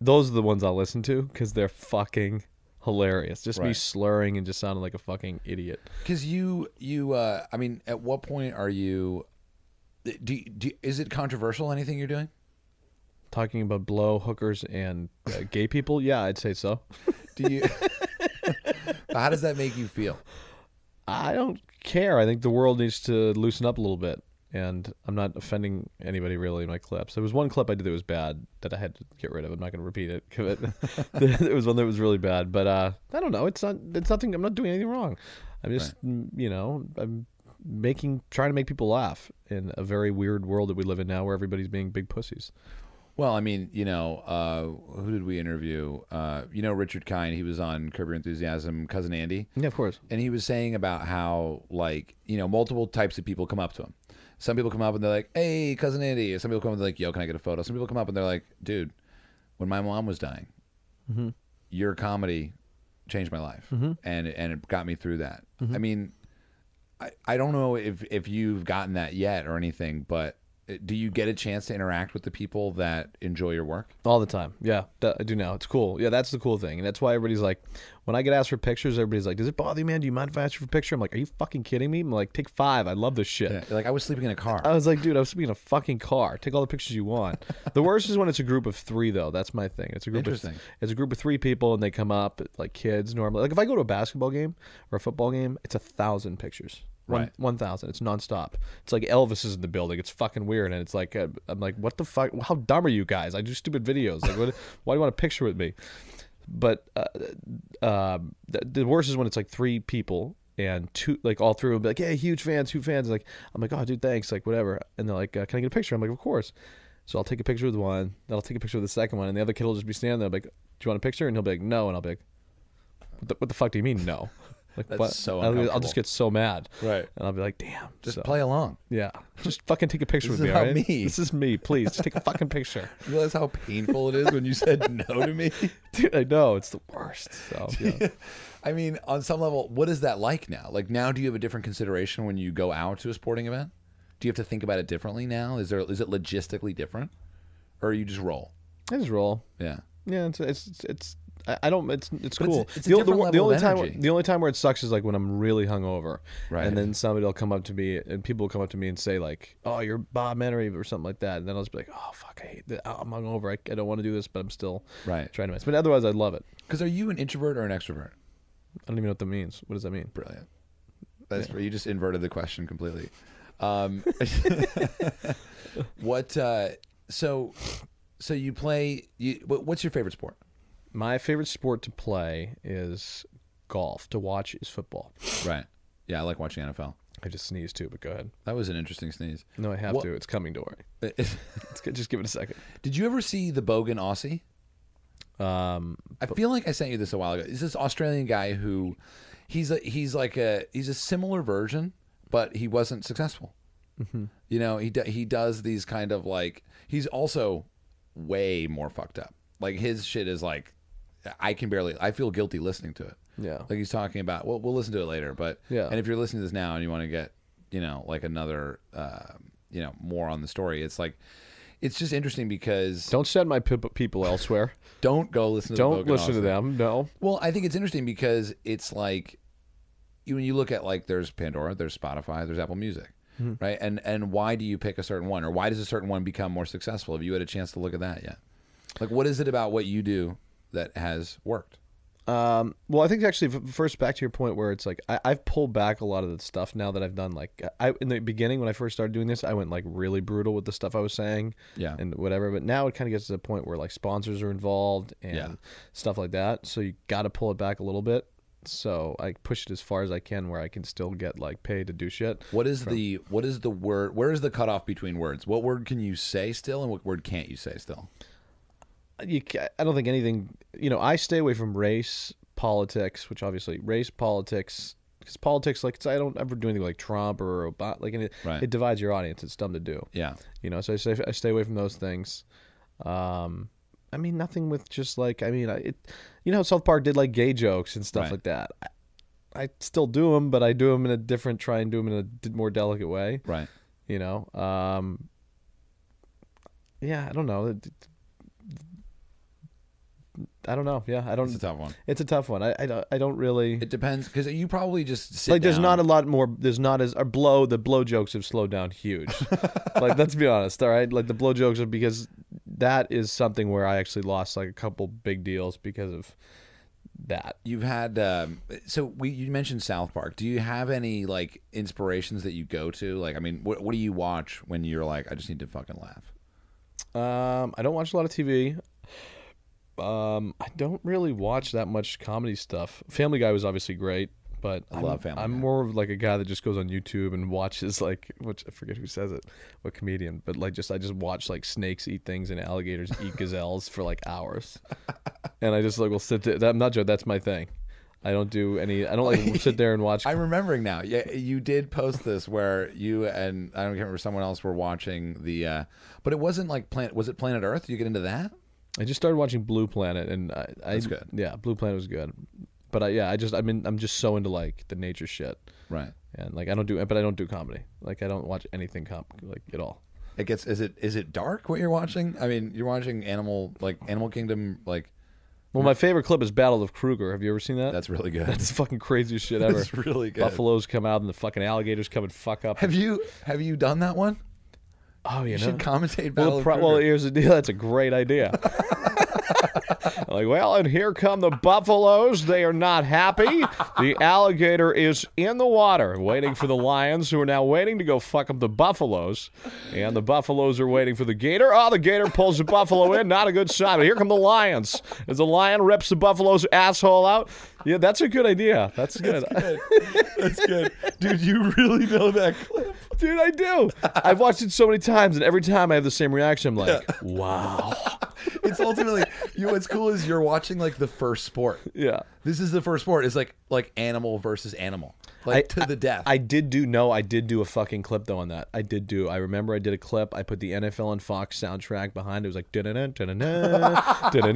[SPEAKER 2] Those are the ones I'll listen to because they're fucking hilarious. Just me
[SPEAKER 1] Right.
[SPEAKER 2] slurring and just sounding like a fucking idiot.
[SPEAKER 1] Because you, you, uh, I mean, at what point are you? Do, you- do is it controversial? Anything you're doing?
[SPEAKER 2] Talking about blow hookers and uh, gay people, yeah, I'd say so.
[SPEAKER 1] Do you? How does that make you feel?
[SPEAKER 2] I don't care. I think the world needs to loosen up a little bit. And I'm not offending anybody really in my clips. There was one clip I did that was bad that I had to get rid of. I'm not going to repeat it. it was one that was really bad, but uh, I don't know. It's not. It's nothing. I'm not doing anything wrong. I'm just, mm, you know, I'm making, trying to make people laugh in a very weird world that we live in now, where everybody's being big pussies.
[SPEAKER 1] Well, I mean, you know, uh, who did we interview? Uh, you know, Richard Kind. He was on Curb Your Enthusiasm, cousin Andy.
[SPEAKER 2] Yeah, of course.
[SPEAKER 1] and he was saying about how like you know multiple types of people come up to him some people come up and they're like hey cousin andy. Some people come up and they're like yo can i get a photo? Some people come up and they're like dude when my mom was dying mm-hmm. your comedy changed my life. Mm-hmm. And and it got me through that. Mm-hmm. I mean I, I don't know if if you've gotten that yet or anything but do you get a chance to interact with the people that enjoy your work
[SPEAKER 2] All the time. Yeah, I do now. It's cool. Yeah, that's the cool thing. And that's why everybody's like, when I get asked for pictures, everybody's like, does it bother you, man? Do you mind if I ask you for a picture? I'm like, are you fucking kidding me? I'm like, take five. I love this shit.
[SPEAKER 1] You're like i was sleeping in a car
[SPEAKER 2] I was like, dude, I was sleeping in a fucking car. Take all the pictures you want. the worst is when it's a group of three, though. That's my thing. It's a group of
[SPEAKER 1] Interesting.
[SPEAKER 2] it's a group of three people, and they come up like kids normally. Like if I go to a basketball game or a football game, it's a thousand pictures. One,
[SPEAKER 1] Right.
[SPEAKER 2] one thousand. It's nonstop. It's like Elvis is in the building. It's fucking weird, and it's like uh, I'm like, what the fuck? How dumb are you guys? I do stupid videos. Like, what, why do you want a picture with me? But uh, uh, the, the worst is when it's like three people and two, like all three will be like, "Hey, huge fans, huge fans." Like, I'm like, "Oh, dude, thanks." Like, whatever. And they're like, uh, "Can I get a picture?" I'm like, "Of course." So I'll take a picture with one. Then I'll take a picture with the second one, and the other kid will just be standing there, like, "Do you want a picture?" And he'll be like, "No," and I'll be like, "What the, what the fuck do you mean, no?" Like,
[SPEAKER 1] That's
[SPEAKER 2] what?
[SPEAKER 1] so
[SPEAKER 2] I'll, I'll just get so mad,
[SPEAKER 1] Right.
[SPEAKER 2] and I'll be like, "Damn."
[SPEAKER 1] just
[SPEAKER 2] So,
[SPEAKER 1] play along
[SPEAKER 2] Yeah, just fucking take a picture with me. all right?
[SPEAKER 1] me.
[SPEAKER 2] This is me. Please, just take a fucking picture,
[SPEAKER 1] you realize how painful it is when you said no to me
[SPEAKER 2] dude. I know it's the worst. So yeah.
[SPEAKER 1] I mean, on some level, what is that like now? Like now, do you have a different consideration when you go out to a sporting event? Do you have to think about it differently now? Is there is it logistically different, or you just roll?
[SPEAKER 2] I just roll.
[SPEAKER 1] Yeah,
[SPEAKER 2] Yeah, it's it's it's. I I don't. It's it's
[SPEAKER 1] But
[SPEAKER 2] cool.
[SPEAKER 1] it's- it's
[SPEAKER 2] the, the, the only time
[SPEAKER 1] energy.
[SPEAKER 2] the only time where it sucks is like when I'm really hungover,
[SPEAKER 1] Right.
[SPEAKER 2] and then somebody will come up to me and people will come up to me and say like, "Oh, you're Bob Menery" or something like that, and then I'll just be like, "Oh fuck, I hate that. I'm hungover. I, I don't want to do this, but I'm still
[SPEAKER 1] right.
[SPEAKER 2] trying to miss." But otherwise, I love it.
[SPEAKER 1] Because are you an introvert or an extrovert?
[SPEAKER 2] I don't even know what that means. What does that mean?
[SPEAKER 1] Brilliant. That's you just inverted the question completely. Um, what? Uh, so, so you play. You, what- what's your favorite sport?
[SPEAKER 2] My favorite sport to play is golf. To watch is football.
[SPEAKER 1] Right. Yeah, I like watching NFL.
[SPEAKER 2] I just sneezed too, but go ahead.
[SPEAKER 1] That was an interesting sneeze.
[SPEAKER 2] No, I have
[SPEAKER 1] What-
[SPEAKER 2] to. It's coming. Don't worry. Just give it a second.
[SPEAKER 1] Did you ever see the Bogan Aussie?
[SPEAKER 2] Um,
[SPEAKER 1] I feel like I sent you this a while ago. Is this Australian guy who he's a he's like a he's a similar version, but he wasn't successful. You know, he do, he does these kind of like he's also way more fucked up. Like his shit is like I can barely I feel guilty listening to it.
[SPEAKER 2] yeah.
[SPEAKER 1] Like he's talking about well we'll listen to it later, but
[SPEAKER 2] Yeah.
[SPEAKER 1] And if you're listening to this now and you want to get you know like another uh, you know more on the story, it's like it's just interesting because
[SPEAKER 2] Don't send my pe- people elsewhere.
[SPEAKER 1] don't go listen to
[SPEAKER 2] Don't listen to them. No.
[SPEAKER 1] Well, I think it's interesting because it's like you- when you look at like there's Pandora, there's Spotify, there's Apple Music, right? And and why do you pick a certain one, or why does a certain one become more successful? Have you had a chance to look at that yet? Like, what is it about what you do that has worked?
[SPEAKER 2] Um, well, I think actually, first back to your point where it's like I, I've pulled back a lot of the stuff now that I've done. Like I in the beginning when I first started doing this, I went like really brutal with the stuff I was saying
[SPEAKER 1] Yeah,
[SPEAKER 2] and whatever. But now it kind of gets to the point where like sponsors are involved and
[SPEAKER 1] Yeah.
[SPEAKER 2] stuff like that. So you got to pull it back a little bit. So I push it as far as I can where I can still get like paid to do shit.
[SPEAKER 1] what is the what is the word? Where is the cutoff between words? What word can you say still, and what word can't you say still?
[SPEAKER 2] You I don't think anything. You know, I stay away from race politics, which obviously race politics because politics like it's, I don't ever do anything like Trump or Obama. Like and it,
[SPEAKER 1] Right.
[SPEAKER 2] it divides your audience. It's dumb to do.
[SPEAKER 1] Yeah,
[SPEAKER 2] You know, so I stay I stay away from those things. Um, I mean, nothing with just like I mean, I, it. You know, South Park did like gay jokes and stuff
[SPEAKER 1] Right.
[SPEAKER 2] like that. I, I still do them, but I do them in a different, try and do them in a more delicate way.
[SPEAKER 1] Right.
[SPEAKER 2] You know, um, yeah, I don't know. It- I don't know. Yeah, I don't.
[SPEAKER 1] It's a tough one.
[SPEAKER 2] It's a tough one. I I don't, I don't really
[SPEAKER 1] It depends because you probably just
[SPEAKER 2] like. There's
[SPEAKER 1] down.
[SPEAKER 2] not a lot more. There's not as a blow. The blow jokes have slowed down huge. like let's be honest. All right, like the blow jokes are because that is something where I actually lost like a couple big deals because of that.
[SPEAKER 1] You've had um, so we you mentioned South Park. Do you have any like inspirations that you go to? Like, I mean, what what do you watch when you're like, I just need to fucking laugh?
[SPEAKER 2] Um, I don't watch a lot of TV. Um, I don't really watch that much comedy stuff. Family Guy was obviously great, but
[SPEAKER 1] I
[SPEAKER 2] I'm,
[SPEAKER 1] love Family
[SPEAKER 2] I'm
[SPEAKER 1] Guy.
[SPEAKER 2] more of like a guy that just goes on YouTube and watches like which I forget who says it, what comedian, but like just I just watch like snakes eat things and alligators eat gazelles for like hours, and I just like will sit there. I'm not joking. That's my thing. I don't do any. I don't like sit there and watch.
[SPEAKER 1] I'm remembering now. Yeah, you did post this where you and I don't remember someone else were watching the, uh, but it wasn't like planet. Was it Planet Earth? You get into that?
[SPEAKER 2] I just started watching Blue Planet, and I, I
[SPEAKER 1] That's good.
[SPEAKER 2] Yeah, Blue Planet was good, but I, yeah, I just I mean I'm just so into like the nature shit,
[SPEAKER 1] Right.
[SPEAKER 2] and like I don't do, but I don't do comedy. Like I don't watch anything com like at all.
[SPEAKER 1] It gets. Is it is it dark? What you're watching? I mean, you're watching Animal like Animal Kingdom. Like
[SPEAKER 2] Well, my favorite clip is Battle of Kruger. Have you ever seen that?
[SPEAKER 1] that's really good.
[SPEAKER 2] That's the fucking craziest shit ever.
[SPEAKER 1] That's really good.
[SPEAKER 2] Buffaloes come out and the fucking alligators come and fuck up.
[SPEAKER 1] Have you have you done that one?
[SPEAKER 2] Oh, you
[SPEAKER 1] You
[SPEAKER 2] know.
[SPEAKER 1] should commentate
[SPEAKER 2] Well,
[SPEAKER 1] Battle
[SPEAKER 2] the
[SPEAKER 1] of
[SPEAKER 2] pro- well, here's the deal. That's a great idea. like, well, and here come the buffaloes. They are not happy. The alligator is in the water, waiting for the lions, who are now waiting to go fuck up the buffaloes. And the buffaloes are waiting for the gator. Oh, the gator pulls the buffalo in. Not a good sign. But here come the lions. As the lion rips the buffalo's asshole out. Yeah, that's a good idea. That's good.
[SPEAKER 1] That's good, dude. You really know that clip.
[SPEAKER 2] Dude, I do. I've watched it so many times, and every time I have the same reaction. I'm like, wow.
[SPEAKER 1] It's ultimately you. What's cool is you're watching like the first sport.
[SPEAKER 2] Yeah.
[SPEAKER 1] This is the first sport. It's like like animal versus animal, like to the death.
[SPEAKER 2] I did do no, I did do a fucking clip though on that. I did do. I remember I did a clip. I put the NFL and Fox soundtrack behind. It It was like dun-dun-dun,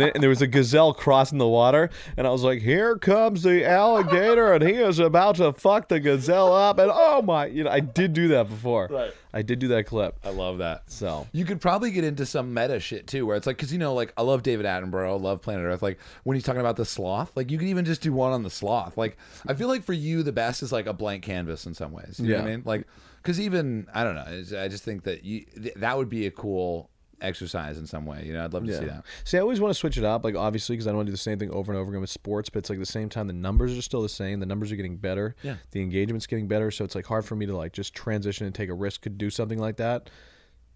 [SPEAKER 2] and there was a gazelle crossing the water, and I was like, "Here comes the alligator, and he is about to fuck the gazelle up." And oh my, you know, I did do that before.
[SPEAKER 1] Right.
[SPEAKER 2] I did do that clip.
[SPEAKER 1] I love that.
[SPEAKER 2] So
[SPEAKER 1] You could probably get into some meta shit too, where it's like, because you know, like I love David Attenborough, I love Planet Earth. Like when he's talking about the sloth, like you could even just do one on the sloth. Like I feel like for you, the best is like a blank canvas in some ways. You know what I mean? Like, because even I don't know, I just think that you th- that would be a cool exercise in some way. You know, I'd love to see that.
[SPEAKER 2] See, I always want to switch it up, like obviously, because I don't want to do the same thing over and over again with sports. But it's like at the same time, the numbers are still the same. The numbers are getting better.
[SPEAKER 1] Yeah.
[SPEAKER 2] The engagement's getting better. So it's like hard for me to like just transition and take a risk to do something like that,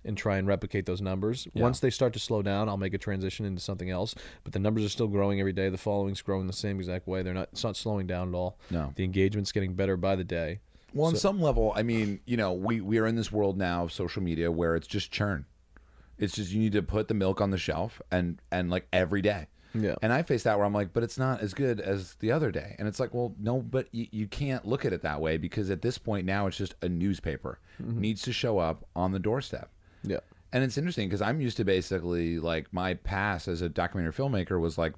[SPEAKER 2] and try and replicate those numbers. Once they start to slow down, I'll make a transition into something else. But the numbers are still growing every day. The following's growing the same exact way. They're not. It's not slowing down at all.
[SPEAKER 1] No.
[SPEAKER 2] The engagement's getting better by the day.
[SPEAKER 1] Well, on some level, I mean, you know, we we are in this world now of social media where it's just churn. It's just you need to put the milk on the shelf and and like every day.
[SPEAKER 2] Yeah.
[SPEAKER 1] And I face that where I'm like, but it's not as good as the other day. And it's like, well, no, but you, you can't look at it that way because at this point now it's just a newspaper mm-hmm. needs to show up on the doorstep.
[SPEAKER 2] Yeah.
[SPEAKER 1] And it's interesting because I'm used to basically like my past as a documentary filmmaker was like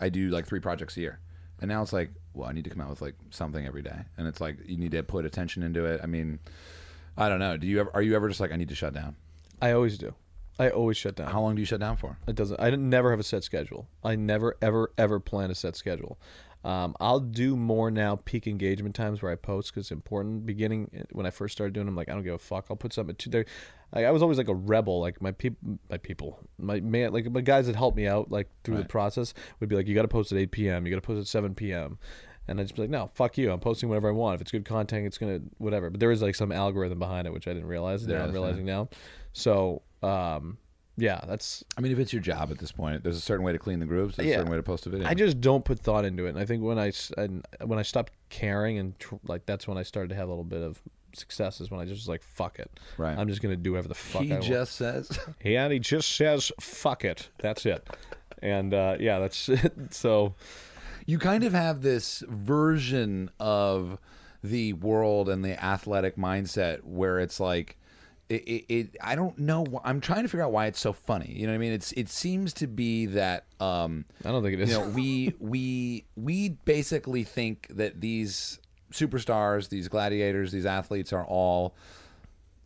[SPEAKER 1] I do like three projects a year. And now it's like, well, I need to come out with like something every day. And it's like you need to put attention into it. I mean, I don't know. Do you ever are you ever just like I need to shut down?
[SPEAKER 2] I always do. I always shut down.
[SPEAKER 1] How long do you shut down for?
[SPEAKER 2] It doesn't. I never have a set schedule. I never, ever, ever plan a set schedule. Um, I'll do more now peak engagement times where I post because it's important. Beginning eh, when I first started doing them, I'm like I don't give a fuck. I'll put something to there. Like, I was always like a rebel. Like my people, my people, my man, like my guys that helped me out like through the process would be like, you got to post at 8 p.m. You got to post at 7 p.m. And I'd just be like, no, fuck you. I'm posting whatever I want. If it's good content, it's gonna whatever. But there is like some algorithm behind it, which I didn't realize. Now I'm
[SPEAKER 1] yeah.
[SPEAKER 2] realizing now. So um, yeah, that's
[SPEAKER 1] I mean, if it's your job at this point, there's a certain way to clean the grooves. There's a certain way to post a video.
[SPEAKER 2] I just don't put thought into it. And I think when I and when I stopped caring and tr- like that's when I started to have a little bit of success is when I just was like fuck it.
[SPEAKER 1] Right.
[SPEAKER 2] I'm just gonna do whatever the fuck
[SPEAKER 1] he
[SPEAKER 2] I want.
[SPEAKER 1] just says,
[SPEAKER 2] Yeah, and he just says fuck it. That's it. And uh, yeah, that's it. So
[SPEAKER 1] you kind of have this version of the world and the athletic mindset where it's like it, it, it I don't know. I'm trying to figure out why it's so funny. You know what I mean? It's it seems to be that um,
[SPEAKER 2] I don't think it is.
[SPEAKER 1] you know we we we basically think that these superstars, these gladiators, these athletes are all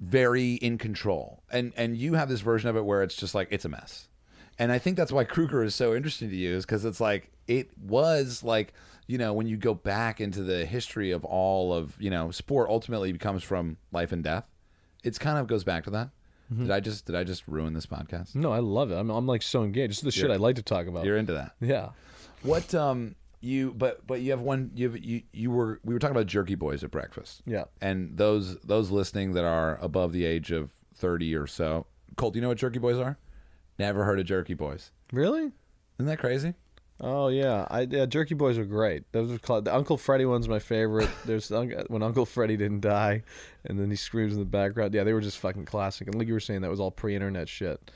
[SPEAKER 1] very in control, and and you have this version of it where it's just like it's a mess. And I think that's why Kruger is so interesting to you, is because it's like it was like you know when you go back into the history of all of you know sport ultimately becomes from life and death. It's kind of goes back to that. Did I just did I just ruin this podcast?
[SPEAKER 2] no, I love it. I'm, I'm like so engaged. This is the shit I like to talk about.
[SPEAKER 1] You're into that.
[SPEAKER 2] Yeah.
[SPEAKER 1] What um you but but you have one you have, you you were we were talking about jerky boys at breakfast.
[SPEAKER 2] Yeah.
[SPEAKER 1] And those those listening that are above the age of 30 or so. Colt, do you know what jerky boys are? Never heard of jerky boys.
[SPEAKER 2] Really?
[SPEAKER 1] Isn't that crazy?
[SPEAKER 2] Oh yeah, I yeah, Jerky Boys were great. Those were called, the Uncle Freddy one's my favorite. There's when Uncle Freddy didn't die, and then he screams in the background. Yeah, they were just fucking classic. And like you were saying, that was all pre-internet shit.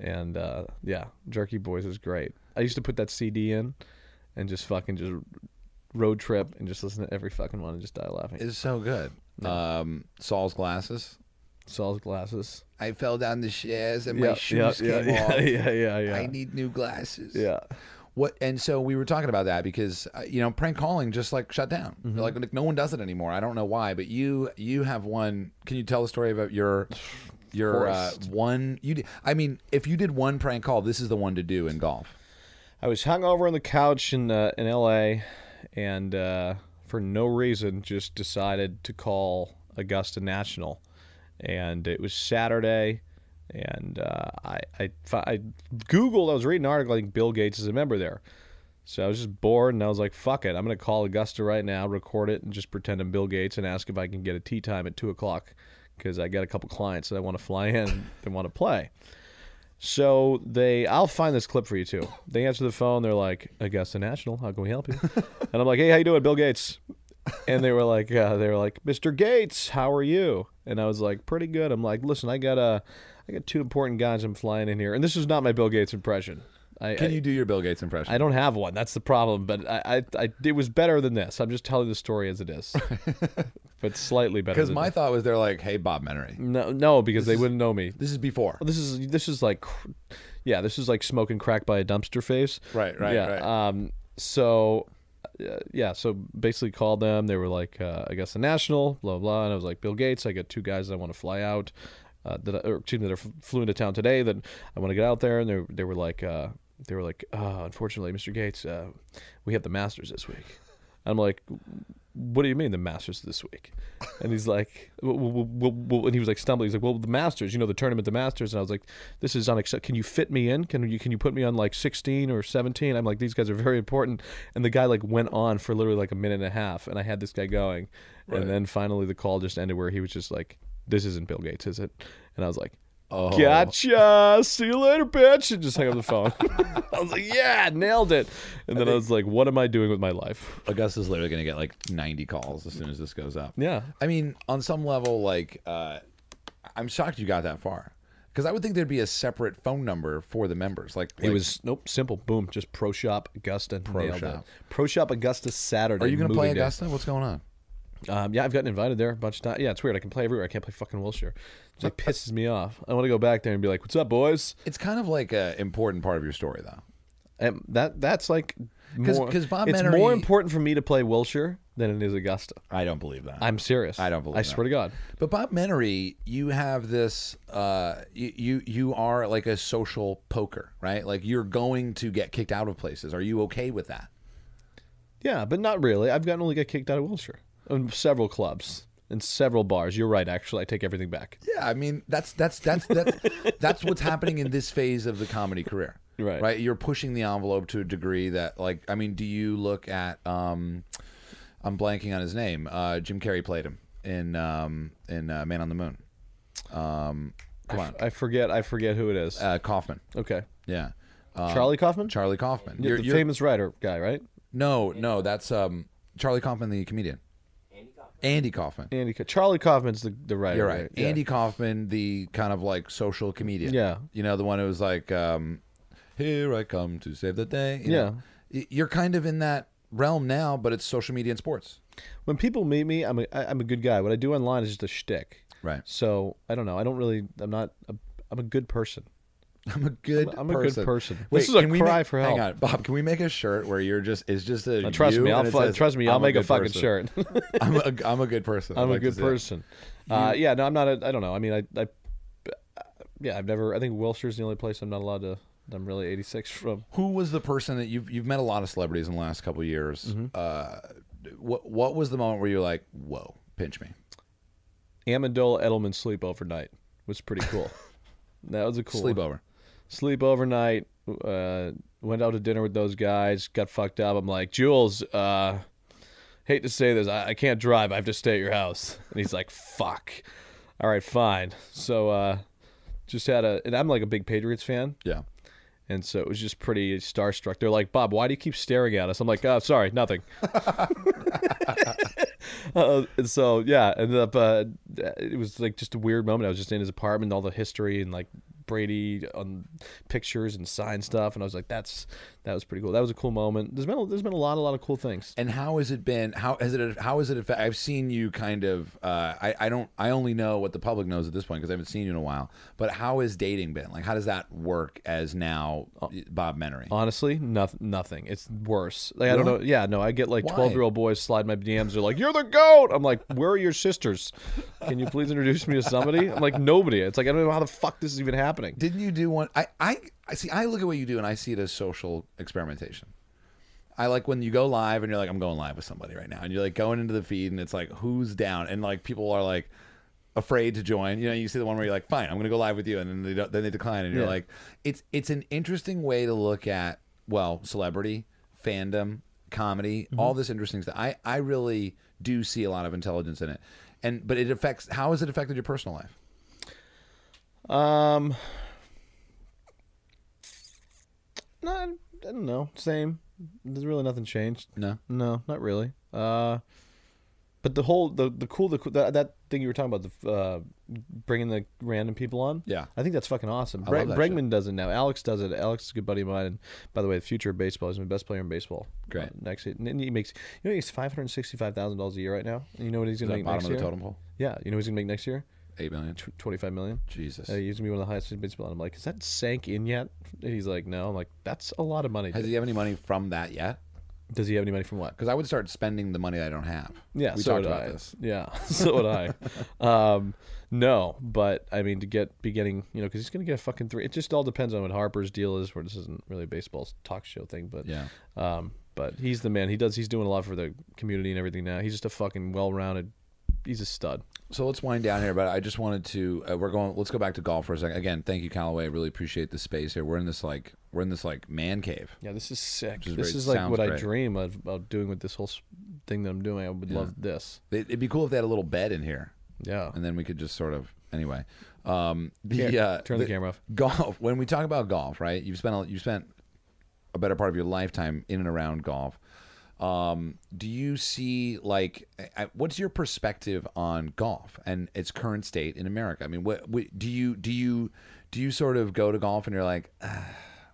[SPEAKER 2] And uh, yeah, Jerky Boys is great. I used to put that CD in, and just fucking just road trip and just listen to every fucking one and just die laughing.
[SPEAKER 1] It's so good. Um Saul's glasses.
[SPEAKER 2] Saul's glasses.
[SPEAKER 1] I fell down the stairs and
[SPEAKER 2] Yeah,
[SPEAKER 1] my shoes
[SPEAKER 2] yeah,
[SPEAKER 1] came
[SPEAKER 2] yeah,
[SPEAKER 1] off.
[SPEAKER 2] yeah, yeah, yeah.
[SPEAKER 1] I need new glasses.
[SPEAKER 2] yeah.
[SPEAKER 1] What and so we were talking about that because uh, you know prank calling just like shut down.
[SPEAKER 2] Mm-hmm.
[SPEAKER 1] Like, like no one does it anymore. I don't know why, but you you have one. Can you tell the story about your your uh, one? You did, I mean, if you did one prank call, this is the one to do in golf.
[SPEAKER 2] I was hung over on the couch in uh, in L.A. and uh, for no reason just decided to call Augusta National, and it was Saturday, and uh, I, I I googled. I was reading an article. I think Bill Gates is a member there. So I was just bored, and I was like, "Fuck it! I'm gonna call Augusta right now, record it, and just pretend I'm Bill Gates, and ask if I can get a tee time at two o'clock, because I got a couple clients that I want to fly in and want to play." So they, I'll find this clip for you too. They answer the phone. They're like, Augusta National, how can we help you? and I'm like, Hey, how you doing, Bill Gates? And they were like, uh, they were like, Mr. Gates, how are you? And I was like, pretty good. I'm like, listen, I got a, I got two important guys I'm flying in here, and this is not my Bill Gates impression. I,
[SPEAKER 1] Can
[SPEAKER 2] I,
[SPEAKER 1] you do your Bill Gates impression?
[SPEAKER 2] I don't have one. That's the problem. But I, I, I, it was better than this. I'm just telling the story as it is, but slightly better.
[SPEAKER 1] Because my
[SPEAKER 2] this.
[SPEAKER 1] thought was they're like, hey, Bob Menery.
[SPEAKER 2] no, no, because they wouldn't know me.
[SPEAKER 1] This is before.
[SPEAKER 2] This is this is like, yeah, this is like smoking crack by a dumpster face.
[SPEAKER 1] Right, right,
[SPEAKER 2] yeah.
[SPEAKER 1] right.
[SPEAKER 2] Um. So, uh, yeah. So basically, called them. They were like, uh, Augusta National, blah blah. And I was like, Bill Gates. I got two guys I want to fly out. Uh, that or excuse me, that are flew into town today. That I want to get out there. And they they were like, uh, they were like, uh, unfortunately, Mr. Gates, uh, we have the Masters this week. I'm like, what do you mean the Masters this week? And he's like, well, well, well, well- and he was like stumbling. He's like, well, the Masters, you know, the tournament, the Masters. And I was like, this is unacceptable. Can you fit me in? Can you can you put me on like 16 or 17? I'm like, these guys are very important. And the guy like went on for literally like a minute and a half, and I had this guy going,
[SPEAKER 1] Right.
[SPEAKER 2] and then finally the call just ended where he was just like, this isn't Bill Gates, is it? And I was like.
[SPEAKER 1] Oh.
[SPEAKER 2] Gotcha. See you later, bitch. And just hung up the phone. I was like, yeah, nailed it. And then I, was like, what am I doing with my life?
[SPEAKER 1] Augusta's literally going to get like 90 calls as soon as this goes up.
[SPEAKER 2] Yeah.
[SPEAKER 1] I mean, on some level, like, uh, I'm shocked you got that far. Because I would think there'd be a separate phone number for the members. Like,
[SPEAKER 2] It
[SPEAKER 1] like,
[SPEAKER 2] was nope, simple, boom, just Pro Shop Augusta.
[SPEAKER 1] Pro Shop.
[SPEAKER 2] it. Pro Shop Augusta Saturday.
[SPEAKER 1] Are you going to play. Augusta? What's going on?
[SPEAKER 2] Um, yeah, I've gotten invited there a bunch of times. Yeah, it's weird. I can play everywhere. I can't play fucking Wilshire. It like pisses me off. I want to go back there and be like, "What's up, boys?"
[SPEAKER 1] It's kind of like an important part of your story, though.
[SPEAKER 2] And that that's like
[SPEAKER 1] 'Cause-
[SPEAKER 2] more.
[SPEAKER 1] 'cause Bob
[SPEAKER 2] it's
[SPEAKER 1] Menery-
[SPEAKER 2] more important for me to play Wilshire than it is Augusta.
[SPEAKER 1] I don't believe that.
[SPEAKER 2] I'm serious.
[SPEAKER 1] I don't believe
[SPEAKER 2] I
[SPEAKER 1] that.
[SPEAKER 2] swear to God.
[SPEAKER 1] But Bob Menery, you have this. Uh, you, you you are like a social poker, right? Like you're going to get kicked out of places. Are you okay with that?
[SPEAKER 2] Yeah, but not really. I've gotten only got kicked out of Wilshire in several clubs in several bars. You're right. Actually, I take everything back.
[SPEAKER 1] Yeah, I mean that's that's that's that's that's what's happening in this phase of the comedy career.
[SPEAKER 2] Right.
[SPEAKER 1] Right. You're pushing the envelope to a degree that, like, I mean, do you look at? um I'm blanking on his name. Uh, Jim Carrey played him in um in uh, Man on the Moon. Um, come on,
[SPEAKER 2] I forget. I forget who it is.
[SPEAKER 1] uh, Kaufman.
[SPEAKER 2] okay,
[SPEAKER 1] Yeah. Um,
[SPEAKER 2] Charlie Kaufman.
[SPEAKER 1] Charlie Kaufman. You're- you're-
[SPEAKER 2] famous writer guy, right?
[SPEAKER 1] No, no, that's um Charlie Kaufman, the comedian. Andy Kaufman.
[SPEAKER 2] Andy. Charlie Kaufman's the the writer.
[SPEAKER 1] You're right.
[SPEAKER 2] Yeah.
[SPEAKER 1] Andy Kaufman, the kind of like social comedian.
[SPEAKER 2] Yeah.
[SPEAKER 1] You know, the one who was like, um, "Here I come to save the day." You know? You're kind of in that realm now, but it's social media and sports.
[SPEAKER 2] When people meet me, I'm a I'm a good guy. What I do online is just a shtick.
[SPEAKER 1] Right.
[SPEAKER 2] So I don't know. I don't really. I'm not. A, I'm a good person.
[SPEAKER 1] I'm a good.
[SPEAKER 2] I'm a good
[SPEAKER 1] person. Wait,
[SPEAKER 2] This is a
[SPEAKER 1] can we
[SPEAKER 2] cry
[SPEAKER 1] make-
[SPEAKER 2] for
[SPEAKER 1] Hang
[SPEAKER 2] help.
[SPEAKER 1] on, Bob. Can we make a shirt where you're just is just a
[SPEAKER 2] Uh, trust
[SPEAKER 1] you
[SPEAKER 2] me. I'll
[SPEAKER 1] it says,
[SPEAKER 2] trust me. I'll
[SPEAKER 1] "I'm
[SPEAKER 2] make a fucking
[SPEAKER 1] person."
[SPEAKER 2] shirt.
[SPEAKER 1] I'm a I'm a good person.
[SPEAKER 2] I'm a
[SPEAKER 1] like
[SPEAKER 2] good person. Uh, yeah. No, I'm not. A, I don't know. I mean, I. I yeah, I've never. I think Wilshire's the only place I'm not allowed to. I'm really 86 from.
[SPEAKER 1] Who was the person that you've you've met a lot of celebrities in the last couple of years?
[SPEAKER 2] Mm-hmm.
[SPEAKER 1] Uh, what what was the moment where you're like, whoa, pinch me?
[SPEAKER 2] Amendola Edelman sleep overnight was pretty cool. that was a cool one.
[SPEAKER 1] Sleepover.
[SPEAKER 2] Sleep overnight. Uh, went out to dinner with those guys. Got fucked up. I'm like, Jules, uh, hate to say this, I, I can't drive. I have to stay at your house. And he's like, fuck. All right, fine. So uh, just had a, and I'm like a big Patriots fan.
[SPEAKER 1] Yeah.
[SPEAKER 2] And so it was just pretty starstruck. They're like, Bob, why do you keep staring at us? I'm like, oh, sorry, nothing. uh, and so, yeah, ended up, uh, it was like just a weird moment. I was just in his apartment, all the history and like Brady on pictures and sign stuff. And I was like, that's, that was pretty cool. That was a cool moment. There's been, a, there's been a lot, a lot of cool things.
[SPEAKER 1] And how has it been? How has it? How has it affected? I've seen you kind of. Uh, I I don't. I only know what the public knows at this point because I haven't seen you in a while. But how has dating been? Like, how does that work as now Bob Menery?
[SPEAKER 2] Honestly, nothing. Nothing. It's worse. Like I don't know. Yeah, no. I get like twelve year old boys slide my DMs. They're like, "You're the goat." I'm like, "Where are your sisters? Can you please introduce me to somebody?" I'm like, "Nobody." It's like I don't know how the fuck this is even happening.
[SPEAKER 1] Didn't you do one? I, I I see. I look at what you do and I see it as social experimentation. I like when you go live and you're like, I'm going live with somebody right now, and you're like going into the feed and it's like, who's down? And like people are like afraid to join. You know, you see the one where you're like, fine, I'm going to go live with you, and then they don't, then they decline, and you're
[SPEAKER 2] Yeah.
[SPEAKER 1] like, it's it's an interesting way to look at well, celebrity, fandom, comedy, all this interesting stuff. I I really do see a lot of intelligence in it, and but it affects. How has it affected your personal life?
[SPEAKER 2] Um, no, I don't know. Same. There's really nothing changed.
[SPEAKER 1] No.
[SPEAKER 2] No, not really. Uh, but the whole the the cool the cool- that, that thing you were talking about the uh bringing the random people on.
[SPEAKER 1] Yeah.
[SPEAKER 2] I think that's fucking awesome. Bre- Bregman does it now. Alex does it. Alex is a good buddy of mine. And by the way, the future of baseball. He's my best player in baseball.
[SPEAKER 1] Great.
[SPEAKER 2] Uh, next, and he makes you know he makes five hundred sixty five thousand dollars a year right now. And you know what he's gonna
[SPEAKER 1] that
[SPEAKER 2] make
[SPEAKER 1] bottom
[SPEAKER 2] next
[SPEAKER 1] of
[SPEAKER 2] year?
[SPEAKER 1] the totem pole?
[SPEAKER 2] Yeah. You know what he's gonna make next year?
[SPEAKER 1] Eight million.
[SPEAKER 2] Tw- Twenty five million.
[SPEAKER 1] Jesus.
[SPEAKER 2] Uh, he's gonna be one of the highest in baseball. And I'm like, is that sank in yet? And he's like, no. I'm like, that's a lot of money.
[SPEAKER 1] Has he have any money from that yet?
[SPEAKER 2] Does he have any money from what?
[SPEAKER 1] Because I would start spending the money I don't have.
[SPEAKER 2] Yeah,
[SPEAKER 1] we
[SPEAKER 2] so
[SPEAKER 1] talked
[SPEAKER 2] would
[SPEAKER 1] about
[SPEAKER 2] I.
[SPEAKER 1] this.
[SPEAKER 2] Yeah, so would I. Um, no, but I mean to get be getting you know because he's gonna get a fucking three. It just all depends on what Harper's deal is. Where this isn't really a baseball talk show thing, but
[SPEAKER 1] Yeah.
[SPEAKER 2] Um, but he's the man. He does. He's doing a lot for the community and everything now. He's just a fucking well rounded. He's a stud.
[SPEAKER 1] So let's wind down here, but I just wanted to. Uh, we're going. Let's go back to golf for a second. Again, thank you, Callaway. I Really appreciate the space here. We're in this like we're in this like man cave.
[SPEAKER 2] Yeah, this is sick.
[SPEAKER 1] is
[SPEAKER 2] this is like
[SPEAKER 1] sounds
[SPEAKER 2] what I
[SPEAKER 1] great.
[SPEAKER 2] dream of, of doing with this whole s- thing that I'm doing. I would love this.
[SPEAKER 1] It, it'd be cool if they had a little bed in here,
[SPEAKER 2] Yeah.
[SPEAKER 1] and then we could just sort of anyway. Um, the,
[SPEAKER 2] Here,
[SPEAKER 1] uh,
[SPEAKER 2] turn the camera off.
[SPEAKER 1] Golf. When we talk about golf, right? You've spent a, you've spent a better part of your lifetime in and around golf. Um, do you see like what's your perspective on golf and its current state in America? I mean, what, what do you do you do you sort of go to golf and you're like, ah,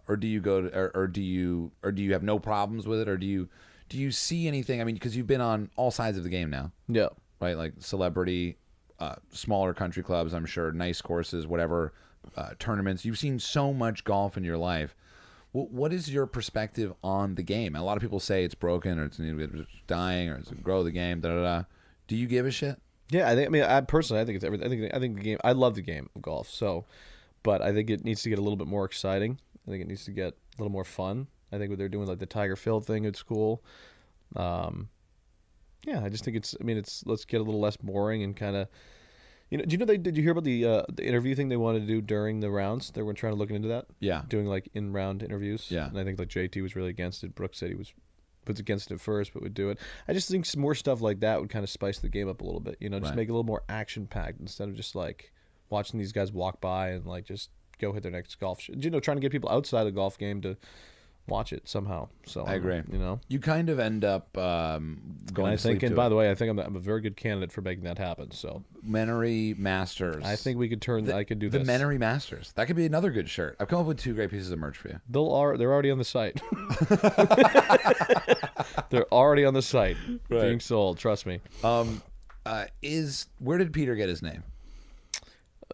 [SPEAKER 1] or do you go to or, or do you or do you have no problems with it or do you do you see anything? I mean, because you've been on all sides of the game now,
[SPEAKER 2] Yeah.
[SPEAKER 1] right? Like celebrity, uh, smaller country clubs, I'm sure, nice courses, whatever, uh, tournaments. You've seen so much golf in your life. Wh- What is your perspective on the game? A lot of people say it's broken or it's it's dying or it's grow the game. Da da da. Do you give a shit?
[SPEAKER 2] Yeah, I think. I mean, I personally, I think it's everything. I think. I think the game. I love the game of golf. So, but I think it needs to get a little bit more exciting. I think it needs to get a little more fun. I think what they're doing, like the Tiger Phil thing at school. Um, yeah, I just think it's. I mean, it's let's get a little less boring and kind of. You know, do you know they did you hear about the uh, the interview thing they wanted to do during the rounds? They were trying to look into that,
[SPEAKER 1] Yeah.
[SPEAKER 2] doing like in round interviews.
[SPEAKER 1] Yeah.
[SPEAKER 2] and I think like JT was really against it. Brooks said he was was against it first, but would do it. I just think some more stuff like that would kind of spice the game up a little bit. You know, just
[SPEAKER 1] Right.
[SPEAKER 2] make it a little more action packed instead of just like watching these guys walk by and like just go hit their next golf. Sh- you know, trying to get people outside the golf game to watch it somehow. So
[SPEAKER 1] I agree.
[SPEAKER 2] You know,
[SPEAKER 1] You kind of end up um, going
[SPEAKER 2] and I think, and by
[SPEAKER 1] it.
[SPEAKER 2] the way, I think I'm, I'm a very good candidate for making that happen. So
[SPEAKER 1] Menery Masters.
[SPEAKER 2] I think we could turn. I could do
[SPEAKER 1] the
[SPEAKER 2] this.
[SPEAKER 1] Menery Masters. That could be another good shirt. I've come up with two great pieces of merch for you.
[SPEAKER 2] They'll are they're already on the site. they're already on the site being sold. Trust me.
[SPEAKER 1] Um, uh, is where did Peter get his name?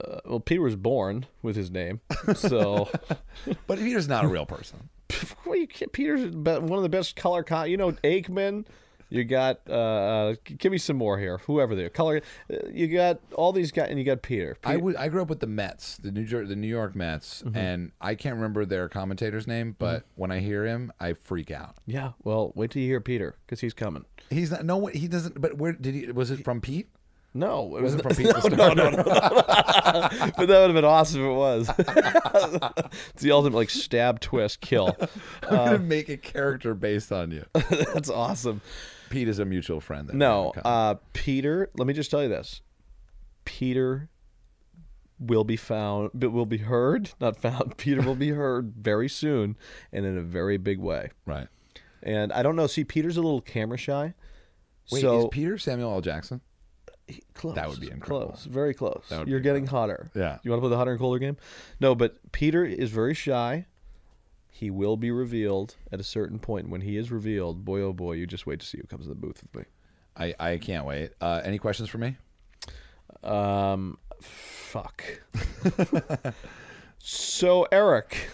[SPEAKER 2] Uh, well, Peter was born with his name, so
[SPEAKER 1] But Peter's not a real person.
[SPEAKER 2] well, you can't, Peter's one of the best color. Con- you know, Aikman. You got. Uh, uh, give me some more here. Whoever they are, color. Uh, you got all these guys, and you got Peter.
[SPEAKER 1] I would. I grew up with the Mets, the New Jer- the New York Mets,
[SPEAKER 2] Mm-hmm.
[SPEAKER 1] and I can't remember their commentator's name, but when I hear him, I freak out.
[SPEAKER 2] yeah. Well, wait till you hear Peter, because he's coming.
[SPEAKER 1] He's not. No, he doesn't. But where did he? Was it from Pete?
[SPEAKER 2] No, it
[SPEAKER 1] wasn't from Pete? to
[SPEAKER 2] no,
[SPEAKER 1] start?
[SPEAKER 2] no, no, but that would have been awesome if it was. it's the ultimate like stab, twist, kill.
[SPEAKER 1] I'm gonna make a character based on you.
[SPEAKER 2] That's awesome.
[SPEAKER 1] Pete is a mutual friend. That
[SPEAKER 2] No,
[SPEAKER 1] have in common.
[SPEAKER 2] uh, Peter. Let me just tell you this: Peter will be found, but will be heard, not found. Peter will be heard very soon, and in a very big way.
[SPEAKER 1] right.
[SPEAKER 2] And I don't know. See, Peter's a little camera shy.
[SPEAKER 1] Wait,
[SPEAKER 2] so
[SPEAKER 1] is Peter Samuel L. Jackson?
[SPEAKER 2] Close.
[SPEAKER 1] That would be incredible.
[SPEAKER 2] Close, very close. You're getting hotter.
[SPEAKER 1] Yeah.
[SPEAKER 2] You want to play the hotter and colder game? No, but Peter is very shy. He will be revealed at a certain point. When he is revealed, boy oh boy, you just wait to see who comes in the booth with me.
[SPEAKER 1] I, I can't wait. Uh, any questions for me?
[SPEAKER 2] Um, fuck. so Erik,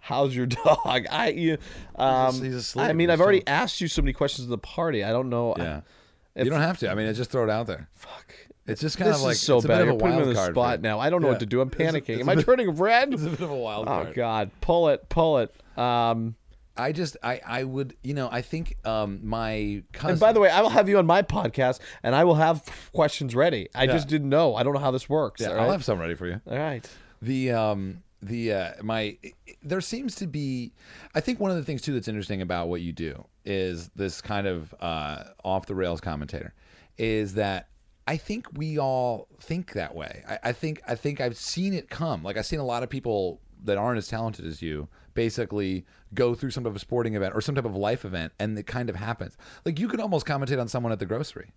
[SPEAKER 2] how's your dog? I you um,
[SPEAKER 1] he's asleep.
[SPEAKER 2] I mean, I've already asked you so many questions at the party. I don't know.
[SPEAKER 1] Yeah.
[SPEAKER 2] If-
[SPEAKER 1] you don't have to. I mean, I just throw it out there.
[SPEAKER 2] Fuck.
[SPEAKER 1] It's just kind
[SPEAKER 2] This
[SPEAKER 1] of like
[SPEAKER 2] so
[SPEAKER 1] it's a
[SPEAKER 2] bad.
[SPEAKER 1] bit of
[SPEAKER 2] You're
[SPEAKER 1] a
[SPEAKER 2] putting me on the
[SPEAKER 1] card
[SPEAKER 2] spot now. I don't know
[SPEAKER 1] Yeah.
[SPEAKER 2] what to do. I'm
[SPEAKER 1] It's a-
[SPEAKER 2] panicking.
[SPEAKER 1] it's
[SPEAKER 2] Am I
[SPEAKER 1] bit-
[SPEAKER 2] turning red?
[SPEAKER 1] It's a bit of a wild
[SPEAKER 2] Oh
[SPEAKER 1] card.
[SPEAKER 2] God, pull it, pull it. Um,
[SPEAKER 1] I just I I would you know I think um my cousin.
[SPEAKER 2] and by the way, I will have you on my podcast, and I will have questions ready. I
[SPEAKER 1] Yeah.
[SPEAKER 2] just didn't know. I don't know how this works.
[SPEAKER 1] yeah,
[SPEAKER 2] all
[SPEAKER 1] I'll have some ready for you.
[SPEAKER 2] all right.
[SPEAKER 1] The um the uh my there seems to be I think one of the things too that's interesting about what you do is this kind of uh off the rails commentator is that I think we all think that way. I, I think I think I've seen it come. Like I've seen a lot of people that aren't as talented as you basically go through some type of a sporting event or some type of life event and it kind of happens. Like you could almost commentate on someone at the grocery.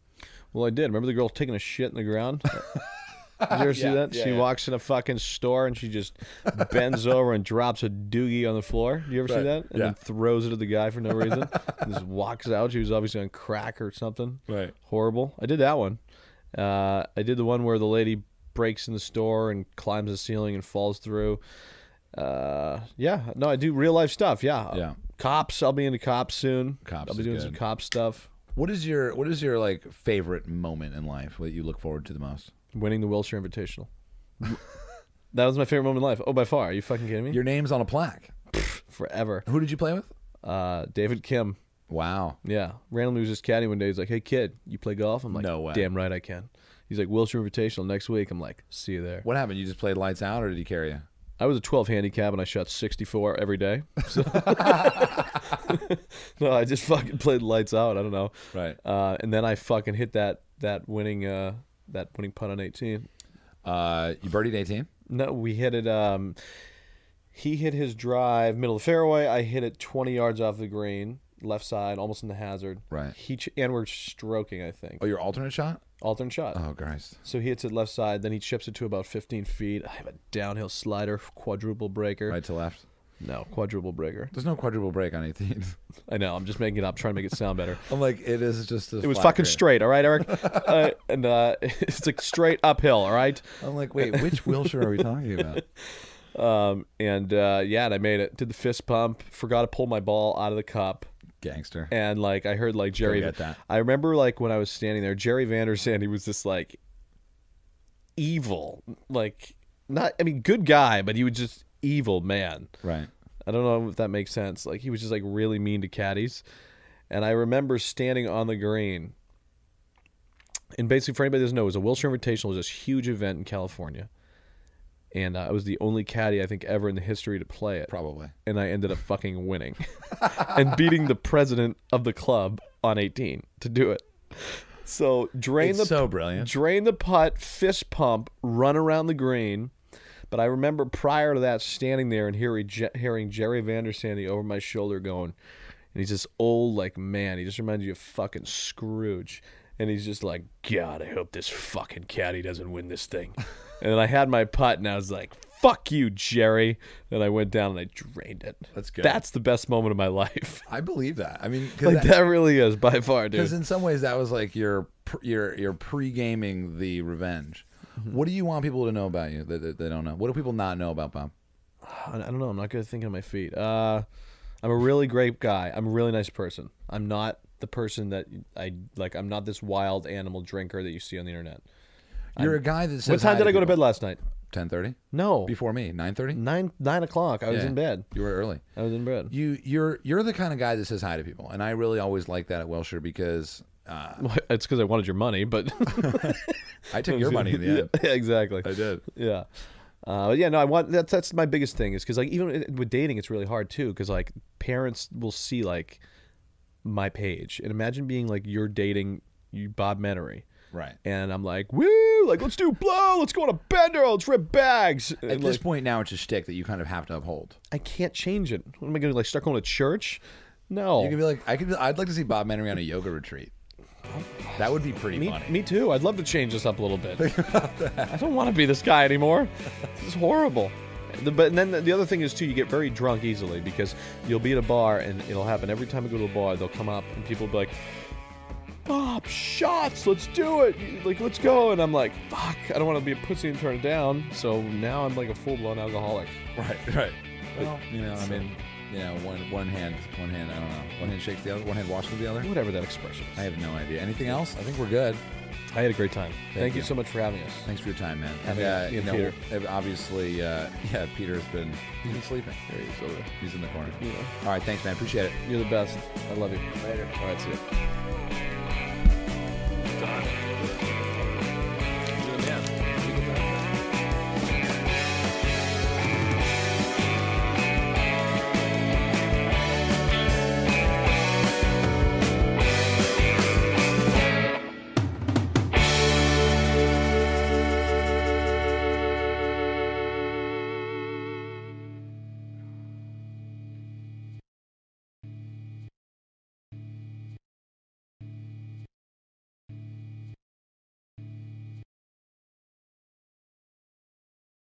[SPEAKER 2] Well, I did. Remember the girl taking a shit in the ground? Did you ever see
[SPEAKER 1] Yeah,
[SPEAKER 2] that?
[SPEAKER 1] yeah,
[SPEAKER 2] she
[SPEAKER 1] yeah.
[SPEAKER 2] walks in a fucking store and she just bends over and drops a doogie on the floor. Do you ever see that? And then throws it at the guy for no reason. and just walks out. She was obviously on crack or something.
[SPEAKER 1] Right.
[SPEAKER 2] Horrible. I did that one. Uh, I did the one where the lady breaks in the store and climbs the ceiling and falls through. Uh, yeah. No, I do real life stuff. Yeah.
[SPEAKER 1] Yeah.
[SPEAKER 2] Cops. I'll be into cops soon.
[SPEAKER 1] Cops
[SPEAKER 2] I'll be doing some
[SPEAKER 1] good.
[SPEAKER 2] cop stuff.
[SPEAKER 1] What is your what is your like favorite moment in life that you look forward to the most?
[SPEAKER 2] Winning the Wilshire Invitational. that was my favorite moment in life. Oh, by far. Are you fucking kidding me?
[SPEAKER 1] Your name's on a plaque.
[SPEAKER 2] Forever.
[SPEAKER 1] Who did you play with?
[SPEAKER 2] Uh, David Kim.
[SPEAKER 1] Wow.
[SPEAKER 2] Yeah. Randomly was just caddy one day. He's like, hey, kid, you play golf? I'm like,
[SPEAKER 1] No way.
[SPEAKER 2] damn right I can. He's like, Wilshire Invitational next week. I'm like, see you there.
[SPEAKER 1] What happened? You just played lights out, or did he carry you?
[SPEAKER 2] I was a 12 handicap and I shot 64 every day. So no, I just fucking played lights out. I don't know.
[SPEAKER 1] Right.
[SPEAKER 2] Uh, and then I fucking hit that that winning uh, that winning putt on 18.
[SPEAKER 1] Uh, you birdied 18.
[SPEAKER 2] No, we hit it. Um, he hit his drive middle of the fairway. I hit it 20 yards off the green, left side, almost in the hazard.
[SPEAKER 1] Right.
[SPEAKER 2] He ch- and we're stroking, I think.
[SPEAKER 1] Oh, your alternate shot?
[SPEAKER 2] Alternate shot.
[SPEAKER 1] Oh, Christ.
[SPEAKER 2] So he hits it left side, then he chips it to about 15 feet. I have a downhill slider, quadruple breaker.
[SPEAKER 1] Right to left.
[SPEAKER 2] No, quadruple breaker.
[SPEAKER 1] There's no quadruple break on 18.
[SPEAKER 2] I know. I'm just making it up, trying to make it sound better.
[SPEAKER 1] I'm like, it is just. A
[SPEAKER 2] It was fucking
[SPEAKER 1] grade.
[SPEAKER 2] straight, all right, Erik. uh, and uh, it's like straight uphill, all right.
[SPEAKER 1] I'm like, wait, which Wilshire are we talking about?
[SPEAKER 2] Um, and uh, yeah, and I made it. Did the fist pump. Forgot to pull my ball out of the cup.
[SPEAKER 1] Gangster.
[SPEAKER 2] and like I heard like Jerry.
[SPEAKER 1] get that.
[SPEAKER 2] I remember like when I was standing there, Jerry Vandersand. He was just like evil, like not. I mean, good guy, but he was just evil man.
[SPEAKER 1] Right.
[SPEAKER 2] I don't know if that makes sense. Like he was just like really mean to caddies. And I remember standing on the green. And basically, for anybody that doesn't know, it was a Wilshire Invitational. It was this huge event in California. And uh, I was the only caddy I think ever in the history to play it
[SPEAKER 1] Probably.
[SPEAKER 2] and I ended up fucking winning and beating the president of the club on 18 to do it. So drain
[SPEAKER 1] It's
[SPEAKER 2] the
[SPEAKER 1] so brilliant.
[SPEAKER 2] drain the putt, fist pump, run around the green. But I remember prior to that standing there and hearing, hearing Jerry Vandersandy over my shoulder going, and he's this old like man. He just reminds you of fucking Scrooge. And he's just like, God, I hope this fucking caddy doesn't win this thing. and then I had my putt, and I was like, Fuck you, Jerry. And I went down and I drained it.
[SPEAKER 1] That's good.
[SPEAKER 2] That's the best moment of my life.
[SPEAKER 1] I believe that. I mean,
[SPEAKER 2] like that really is by far, dude.
[SPEAKER 1] Because in some ways, that was like your pr- your your pre gaming the revenge. What do you want people to know about you that, that they don't know? What do people not know about Bob?
[SPEAKER 2] I don't know. I'm not good at thinking on my feet. Uh, I'm a really great guy. I'm a really nice person. I'm not the person that I like. I'm not this wild animal drinker that you see on the internet.
[SPEAKER 1] You're a guy that says.
[SPEAKER 2] What time did I go to bed last night?
[SPEAKER 1] Ten thirty.
[SPEAKER 2] No,
[SPEAKER 1] Before me, nine thirty.
[SPEAKER 2] nine nine o'clock. I was in bed.
[SPEAKER 1] You were early.
[SPEAKER 2] I was in bed.
[SPEAKER 1] You you're you're the kind of guy that says hi to people, and I really always like that at Wilshire because uh,
[SPEAKER 2] Well, It's because I wanted your money, but
[SPEAKER 1] I took your money in the end.
[SPEAKER 2] yeah, exactly.
[SPEAKER 1] I did.
[SPEAKER 2] Yeah. Uh, yeah, no, I want that's that's my biggest thing is because like even with dating, it's really hard too because like parents will see like my page and imagine being like you're dating you Bob Menery
[SPEAKER 1] Right.
[SPEAKER 2] and I'm like woo like let's do blow let's go on a bender let's rip bags
[SPEAKER 1] At
[SPEAKER 2] and,
[SPEAKER 1] this point now, it's a shtick that you kind of have to uphold.
[SPEAKER 2] I can't change it. What am I gonna like start going to church? No,
[SPEAKER 1] You can be like, I could. I'd like to see Bob Menery on a yoga retreat. That would be pretty
[SPEAKER 2] me,
[SPEAKER 1] funny.
[SPEAKER 2] me too. I'd love to change this up a little bit. I don't want to be this guy anymore. This is horrible. The, but and then the other thing is too, you get very drunk easily because you'll be at a bar and it'll happen every time I go to a bar. They'll come up and people will be like, "Bob, shots, let's do it! Like, let's go!" And I'm like, "Fuck, I don't want to be a pussy and turn it down." So now I'm like a full blown alcoholic.
[SPEAKER 1] Right. Right. Well, you know, what I mean, you know, one one hand, one hand, I don't know, one hand shakes the other, one hand washes the other.
[SPEAKER 2] Whatever that expression is.
[SPEAKER 1] I have no idea. Anything else? I think we're good.
[SPEAKER 2] I had a great time. Thank, Thank
[SPEAKER 1] you.
[SPEAKER 2] so much for having us.
[SPEAKER 1] Thanks for your time, man. And, uh, you know,
[SPEAKER 2] Peter.
[SPEAKER 1] obviously, uh, yeah, Peter's been he's been sleeping.
[SPEAKER 2] There he is over there.
[SPEAKER 1] He's in the corner.
[SPEAKER 2] Yeah.
[SPEAKER 1] All right, thanks, man. Appreciate it.
[SPEAKER 2] You're the best. I love you. Later. All right, see you. Done.